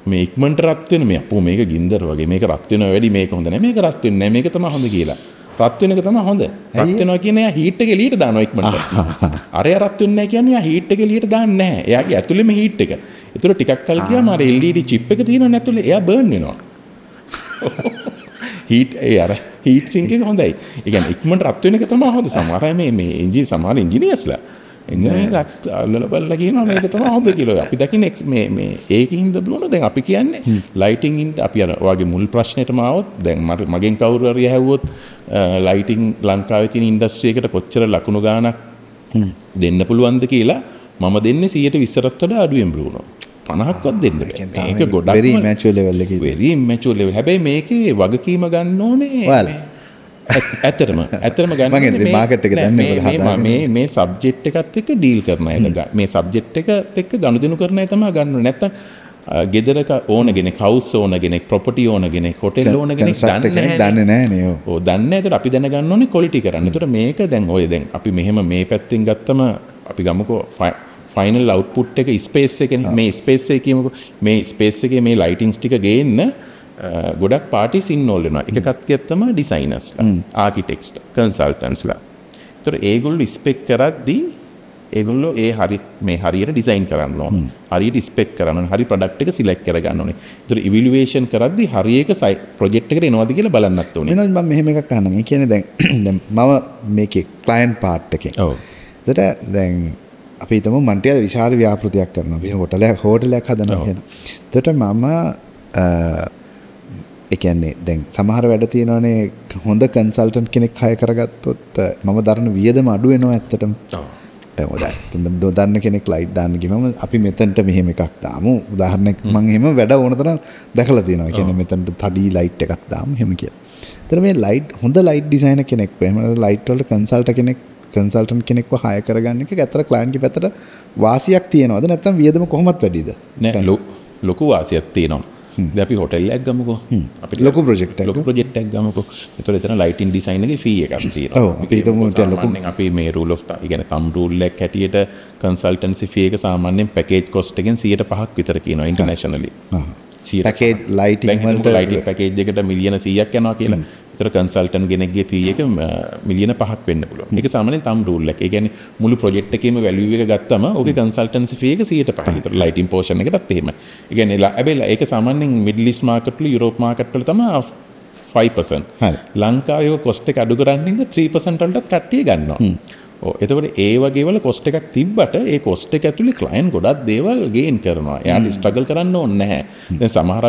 මේ ඉක්මනට රත් වෙන මේ අපෝ මේක ගින්දර වගේ මේක රත් වෙනවා වැඩි මේක හොඳ නැහැ මේක රත් වෙන්නේ නැහැ මේක තමයි හොඳ කියලා. රත් වෙන එක තමයි හොඳ. රත් වෙනවා කියන්නේ එයා හීට් එක එළියට දානවා ඉක්මනට. අරයා රත් වෙන්නේ නැහැ කියන්නේ එයා හීට් එක එළියට දාන්නේ නැහැ. එයාගේ ඇතුළේම හීට් එක. ඒතර ටිකක් කල් ගියාම අර LED chip එක තියෙනවනේ ඇතුළේ එයා බර්න් වෙනවා. හීට් ඒ අර හීට් සිංක් එක හොඳයි. ඒ කියන්නේ ඉක්මනට රත් වෙන එක තමයි හොඳ. සමහර මේ මේ එන්ජින් සමහර එන්ජිනියර්ස්ලා එන්නේ රත් අල්ලලා බලලා කියනවා මේක තමයි හොඳ කියලා. අපි දකින්නේ ex- මේ ඒකින්ද බලන දැන් අපි කියන්නේ ලයිටින් ඉන් අපි අර ඔයගේ මුල් ප්‍රශ්නෙටම ආවොත් දැන් මට- මගෙන් කවුරු හරි ඇහුවොත් ලයිටින් ලංකාවේ තියෙන ඉන්ඩස්ට්‍රි එකට කොච්චර ලකුණු ගාණක් දෙන්න පුළුවන්ද කියලා මම දෙන්නේ 120ට වඩා අඩුවෙන් බ්‍රූනෝ. 50ක්වත් දෙන්න. ඒක ගොඩක් very immature level එකේ වෙරි ඉම්මැචුවර් ලෙවල්. හැබැයි මේකේ වගකීම ගන්න ඕනේ. ඔයාලා. ඇත්- ඇත්තටම ඇත්තටම ගන්න මං ඕනේ හිතන්නේ මේ- market එක මේ- මේ- සබ්ජෙක්ට් එකත් එක්ක ඩීල් කරන අය ගන්න. මේ සබ්ජෙක්ට් එකත් එක්ක ගනුදෙනු කරන අය තමයි ගන්න. නැත්තම් ගෙදරක ඕන කෙනෙක් හවුස් ඕන කෙනෙක් ප්‍රොපර්ටි ඕන කෙනෙක් හොටෙල් ඕන constructor දන්නේ නේ. ඕ දන්න ඇතට අපි දැනගන්න ඕනේ කොලිටි කරන්න තුට මේක දැන් ඔය දැන් අපි මෙහෙම මේ පැත්තිෙන් ගත්තම අපි ගමකෝ ෆයිනල් අවට්පුට් එක ස්පේස් එක මේ ස්පේස් එක කියමක මේ ස්පේස් එකේ මේ ලයිටිංස් ටික ගේන්න ගොඩක් පාටි සින්නෝල්ලෙනවා එකකත් ඇත්තම ඩිසයිනස් ආකිටෙක්ස්ට කන්සල්ටන්ස්ලා තොර ඒගොල්ලු ස්පෙක් කරද්දී ඒගොල්ලෝ ඒ හරි මේ හරියට ඩිසයින් කරන්න ඕන. හරියට ස්පෙක් කරන්න හරි ප්‍රඩක්් එක සිලෙක් කරගන්න ඕනේ. තුර ඉවිලුවේෂන් කරද්දි හරියක සයි ප්‍රජෙක්් එකට එනවාද කියලා බලන්නත් ඕනේ. වෙනත් මම මෙහෙම එකක් අහන්න. ඒ කියන්නේ දැන් දැන් මම මේකේ ක්ලයන්ට් පාර්ට් එකේ. ඔව්. එතකොට දැන් අපි හිතමු මන්ටිය විශාල ව්‍යාපෘතියක් කරනවා. අපි හෝටලයක් හෝටලයක් හදනවා. කියන. එතකොට මම කියන්නේ දැන් සමහර වැඩ තියෙනවානේ හොඳ කන්සල්ටන්ට් කෙනෙක් හය කරගත්තොත් මම දරන වියදම අඩු වෙනවා ඇත්තටම. දොදන්න කෙනෙක් ලයිට් දාන්න ගිහම අපි මෙතනට මෙහෙම එකක් දාමු. උදාහරණයක් මම එහෙම වැඩ ඕන තරම් දැකලා තියෙනවා. ඒ කියන්නේ මෙතනට තඩි ලයිට් එකක් දාමු එහෙම කියලා. එතන මේ ලයිට් හොඳ ලයිට් ඩිසයිනර් කෙනෙක් වෙයි. එහෙම ලයිට් වලට කන්සල්ටන්ට් කෙනෙක් කන්සල්ටන්ට් කෙනෙක්ව හය කරගන්න එක ඇත්තට ක්ලයන්ට්ගේ පැත්තට වාසියක් තියනවද නැත්නම් වියදම කොහොමත් වැඩිද? ලොකු වාසියක් තියෙනවා දැන් අපි හොටෙල්ලයක් ගමුකෝ. අපිට ලොකු එකක්. ලොකු ප්‍රොජෙක්ට් එකක් ගමුකෝ. එතකොට එතන ලයිටින් ඩිසයින් එකේ ෆී එකක් ඔව්, අපි අපි මේ රූල් කියන්නේ තම් රූල් එකක් හැටියට කන්සල්ටන්සි ෆී එක සාමාන්‍යයෙන් පැකේජ් කොස්ට් එකෙන් 105ක් විතර. පැකේජ් ලයිටින් වලට ලයිටින් පැකේජ් එකට මිලියන 100ක් යනවා කියලා. කෙනෙක්ගේ fee එක ම, මිලියන 5ක් වෙන්න පුළුවන්. ඒක සාමාන්‍යයෙන් තම් රූල් එක. ඒ කියන්නේ මුළු වැලියු එක ගත්තම ඕකේ කන්සල්ටන්සි එක 105යි. ඒතර ලයිටින් පෝෂන් එකටත් එහෙමයි. ඒ කියන්නේ ලා- හැබැයි ඒක සාමාන්‍යයෙන් මිඩල් ඊස්ට් මාකට් වල යුරෝප් මාකට් වල තමයි 5%. හරි. ලංකාවේ කොස්ට් එක අඩු කරන්නේ 3% වලටත් කට්ටිය ගන්නවා. එතකොට ඒ වගේ වල කොස්ට් එකක් තිබ්බට ඒ කොස්ට් එක ඇතුලේ ක්ලයන්ට් ගොඩක් දේවල් ගේන් කරනවා. එයාට ස්ට්‍රගල් කරන්න. දැන් සමහර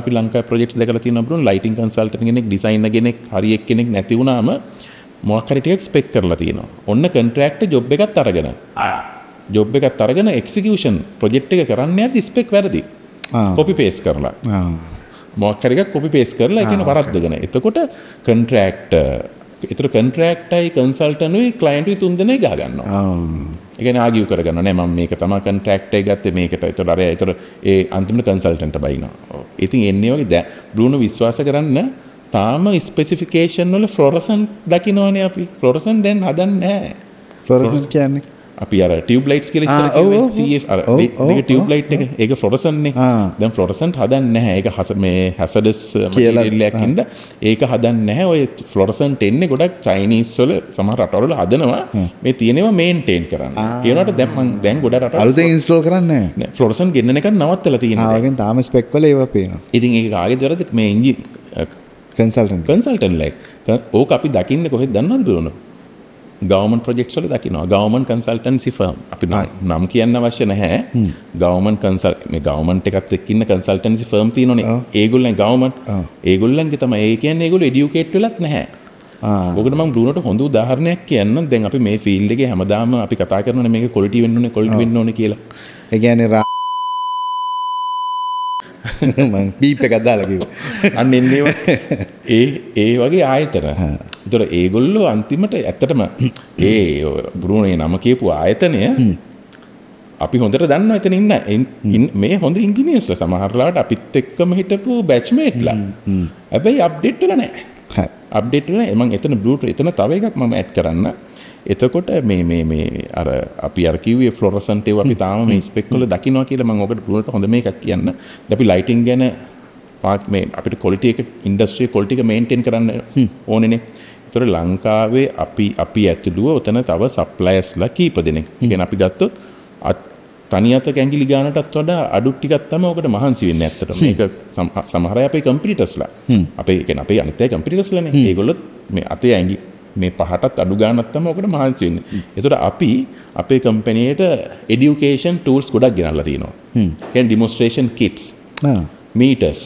ප්‍රොජෙක්ට්ස් දැකලා තියෙනවා බ්‍රෝන් ලයිටින් කන්සල්ටන්ට් කෙනෙක් ඩිසයිනර් කෙනෙක් හරි එක්කෙනෙක් නැති වුණාම මොකක් හරි ටිකක් ස්පෙක් කරලා තියෙනවා. ඔන්න කොන්ට්‍රැක්ට් ජොබ් එකත් අරගෙන. ජොබ් එකත් අරගෙන එක්සිකියුෂන් ප්‍රොජෙක්ට් එක කරන්න යද්දි ස්පෙක් වැරදි. කොපි පේස් කරලා. මොක්කරික කොපි පේස් කරලා එකන වරද්දගෙන එතකොට කන්ට්‍රක්ට එතර කන්ට්‍රක්ටයි කන්සල්ටනුයි කලයින්ටුයි තුන්දන ගාගන්න ආ. එක ආගිය කරගන්න නෑ ම මේක තම කන්ට්‍රක්ටේ ගත්ත මේකට. එතොට අර එතර ඒ අන්තිම කන්සල්ටන්ට බයින ඉතින් එන්නේ වගේ දැ බ්‍රුණු විශ්වාස කරන්න තාම ස්පෙසිෆිකේෂන් වල ෆ්ලොරසන් දකිනවානේ අපි. ෆ්ලොරසන් දැන් හදන්න නෑ. ෆ්ලොරසන්ස් කියන්නේ අපි අර ටියබ් ලයිට් ඔව්, ටියබ් ලයිට් එක ඒක ෆ්ලොරසන්නේ ආ. දැන් ෆ්ලොරසන්ට හදන්න නැහැ. ඒක හස මේ හැසඩස් කියලා, කියලක්හින්ද ඒක හදන්න නැහැ. ඔය ෆ්ලොරසන්ට එන්නේ ගොඩක් චයිනිස්වල සම රටවල හදනවා. මේ තියෙනවා මේන්ටේන් කරන්න. ඒනට දැම්මන් දැන් ගොඩ රට අලුතෙන් ඉන්ස්ටෝල් කරන්න ෆ්ලොරසන් ගෙන්න්න එක නවත්තල තියෙන ආගෙන් තාම ස්පෙක්වල ඒව පේනවා. ඉතින් ඒ ආගෙ දරද මේ ඉංජි කන්සල්ටන් කන්සල්ටන් ලයි ඕක අපි දකින්න කොහෙ දන්න දුරුණු ගවමන් ප්‍රජෙක්්වල දකිනවා. ගවමන් කන්සල්ටන් සිෆර්ම් අපි නම්- කියන්න අවශ්‍ය නැහැ. ගවමන් කන්සල් මේ ගවමන්ට එකත් එක්කින්න කන්සල්ටන්සි ෆර්ම් තියනන. ඒගොල්ලන් ගවමට ඒගොල්ලන්ගේ තම ඒ කියන්න ඒගොල ඩියුකේට් වෙලත් නැහැ. ඔකට ම බරුණට හොඳ උදාහරණයක් කියන්න දැන් අපි මේ ෆිල්ඩගේ හැමදාම අපි කතා කරන මේ කොලිටි වෙන්නන කොල්ට වෙන්න ඕන කියලා. ඒගැන රා බීප එකක්දාලකිව අන්න එන්නේ ඒ ඒ වගේ ආයතන තොර ඒගොල්ලෝ අන්තිමට ඇත්තටම ඒ බරුණේ නම කියපු ආයතනය අපි හොඳට දන්න එතන ඉන්න. මේ හොඳ ඉංගිනියස්ල සමහරලාට අපිත් එක්කම හිටපු බැච්මේට්ලා ඇබැයි අප්ඩේට්ල නෑ. අප්ඩේට්ල එමන් එතන බ්ලට එතන තව එකක් මම ඇඩ් කරන්න. එතකොට මේ මේ මේ අර අපි අරකිවේ ෆලොරසන්ටේ අපි තාම ස්පෙක්කොල දකිනවා කියලා මං ඔකට පුලට හොඳ මේ එකක් කියන්න අපි ලයිටිං ගැන පාක් මේ අපිට කොලිටිය එක ඉන්ඩස්ට්‍රිය කොල්ටික මේන්ටෙන් කරන්න ඕනෙනේ තොර ලංකාවේ අපි අපි ඇතුළුව ඔතන තව සප්ලයස්ලා කීප දෙනෙක්. ඉගෙන අපි ගත්තොත් අත් තනියත කැගිලි ගානටත් වඩා අඩුට්ටිකත් තම ඕකට මහන්සි වෙන්න ඇත්තට මේක සම- සමහර අපේ කම්පිටස්ලා අපේ එක අපේ අනිතය කම්පිටස්ලන ඒගොල්ලොත් මේ අතේ ඇඟි මේ පහටත් අඩු ගානත්තම ඕකට මහන්සි වෙන්න. එතුට අපි අපේ කම්පනයට එඩියුකේෂන් ටූල්ස් ගොඩක් ගෙනල්ල තිනවා කැන් ඩිමොස්ට්‍රේෂන් කිටස් මීටස්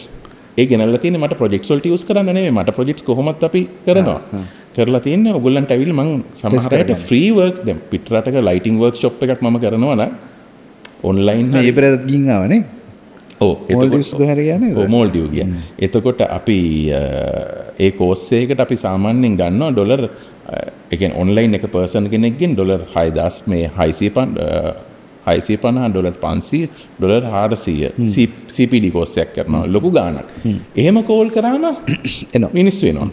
ඒ ගෙනල්ල තින මට ප්‍රෙක්ස්වල්ට ස් කරන්න නේ මට ප්‍රජෙක්ස් කොහොමත් අපි කරනවා කරලා තියන්න. ඔගුල්ලන්ට ඇවිල් මං සමහරයට ෆ්‍රීවර්ක් දැම් පිටරටක ලයිටිං වර්ක් ශොප් එකක් ම කරනවන ඔන්ලයින් ඒ පෙරත් ඕ මෝල්ඩිව්ස් ගොහැර කියන්නේ මෝල්ඩිය් ගිය එතකොට අපි ඒ කෝස්සේකට අපි සාමාන්‍යෙන් ගන්නවා ඩොලර් එක ඔන්ලයින් එක පර්සන් කෙනෙක්ගෙන් ඩොලර් හයිදස් මේ හයිසී පන් හයිසී පණහා ඩොලර් පන්සී ඩොලර් හාරසීය සිපිඩි කෝස්සයක් කරනවා. ලොකු ගානක් එහෙම කෝල් කරාම එනවා. මිනිස් වෙනවා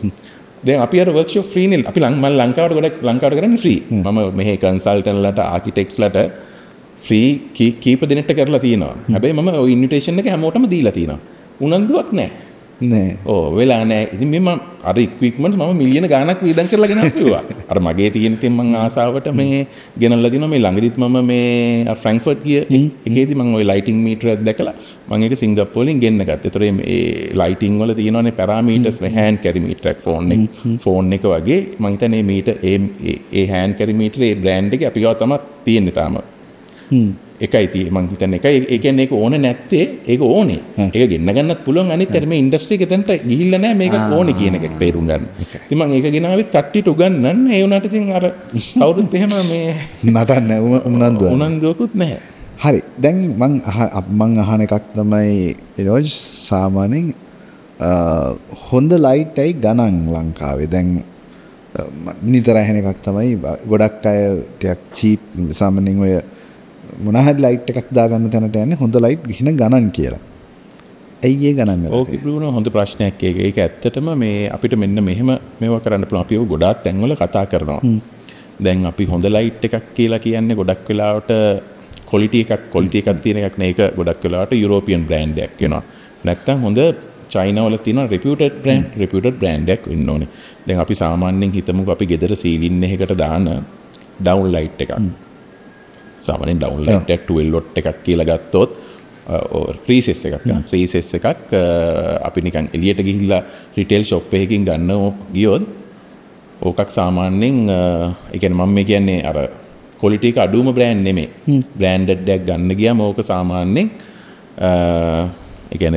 දැ අපි වර්ක්ෂ ්‍රීනල් අපි ලංමල් ලංකාවට ගොඩක් ලංකාවට කරන්න ්‍රී ම මෙහ කන්සල්ටන්ලට ආකිටෙක්ස්ලට ්‍රී කීප දෙනට කරලා තියෙනවා. හැබයි ම ඉන්නිටේෂන් එක හැමෝටම දීලා තියෙනවා. උනන්දුවක් නෑ නෑ ඕ වෙලා නෑ ඉති මෙම අර ඉක්වික්මට ම මිලියන ගානක් වීදන් කරලගෙන වා අර මගේ තියෙන තිෙන්මං ආසාාවට මේ ගෙනල්ල දින මේ ළඟදිත් මම මේ ෆ්‍රංක්ෆර්ට් ගිය එකේති මං ඔය ලයිටිං මීටර දැකලා මංක සිංගප්පෝලින් ගන්න ගත් තොර ඒ ලයිටිං වල තියනනේ පැරමීටස් හැන් කැරිමීටක් ෆෝන් ෆෝන් එක වගේ මංතනේ මීට ඒ හැන් කැරිමීටරේ බ්‍රන්් එක අපිගව තමත් තියෙන්නේ තාම එකයි තිය මංහිතන එක ඒකන එක ඕන නැත්තේ ඒක ඕනේ. ඒක ගෙන්න්න ගන්නත් පුළුවන්. අනි තරම ඉන්ඩස්ට්‍රි තැන්ට ගිල්ලනෑ මේක ඕන කියන එක පේරුම් ගන්න. තිමන් ඒක ගෙනාවත් කට්ටිට උගන්නන්න ඒවනට තින් අර අවුරුත් එහෙම මේ නටන්න උනන්දුව. උනන්දුවකුත් නැහැ. හරි. දැන් මං මං අහන එකක් තමයි රෝජ් සාමානෙන් හොඳ ලයිට්ටයි ගණන් ලංකාවේ? දැන් ම- නිතර ඇහෙන එකක් තමයි ගොඩක් අය ටයක් චීප් සාමනින් ඔය මොනහත් ලයිට් එකක් දාගන්න තැනට යන්නේ හොඳ ලයිට් හින ගණන් කියලා. ඇයි ඒ ගණන් ඕක බරුණ හොඳ ප්‍රශ්නයක් ඒක. ඒක ඇත්තටම මේ අපිට මෙන්න මෙහෙම මේවා කරන්න පුළුවන්. අපිව ගොඩාක් තැන්වල කතා කරනවා. දැන් අපි හොඳ ලයිට් එකක් කියලා කියන්නේ ගොඩක් වෙලාවට කොලිටි එකක් කොලිටි එකක් තියෙන එකක් නේ. ඒක ගොඩක් වෙලාවට යුරෝපියන් බ්‍රෑන්ඩ් එකක් වෙනවා. නැත්තම් හොඳ චයිනවල තියෙන රිපියුටඩ් බ්‍රෑන්ඩ් රිපියුටඩ් බ්‍රෑන්ඩ් එකක් වෙන්න ඕනේ. දැන් අපි සාමාන්‍යයෙන් හිතමුකෝ අපි ගෙදර සීලින් එකකට දාන ඩවුන් ලයිට් එකක් සාමානෙන් ඩවුන් ලයිට් එකක් 12 ලොට් එකක් කියලා ගත්තොත් ්‍රීසෙස් එකක් ්‍රීසෙස් එකක් අ, අපි නිකන් එලියට ගිහිල්ලා රිටෙල් ශොප් එකකින් ගන්න ගියොත් ඕකක් සාමාන්‍යෙන් එකන මම මේ කියන්නේ අර කොලිටික අඩුම බ්‍රෑන්් නෙමේ බ්‍රෑන්්ඩඩ්ඩක් ගන්න ගිය මෝක සාමාන්‍යෙන් එකන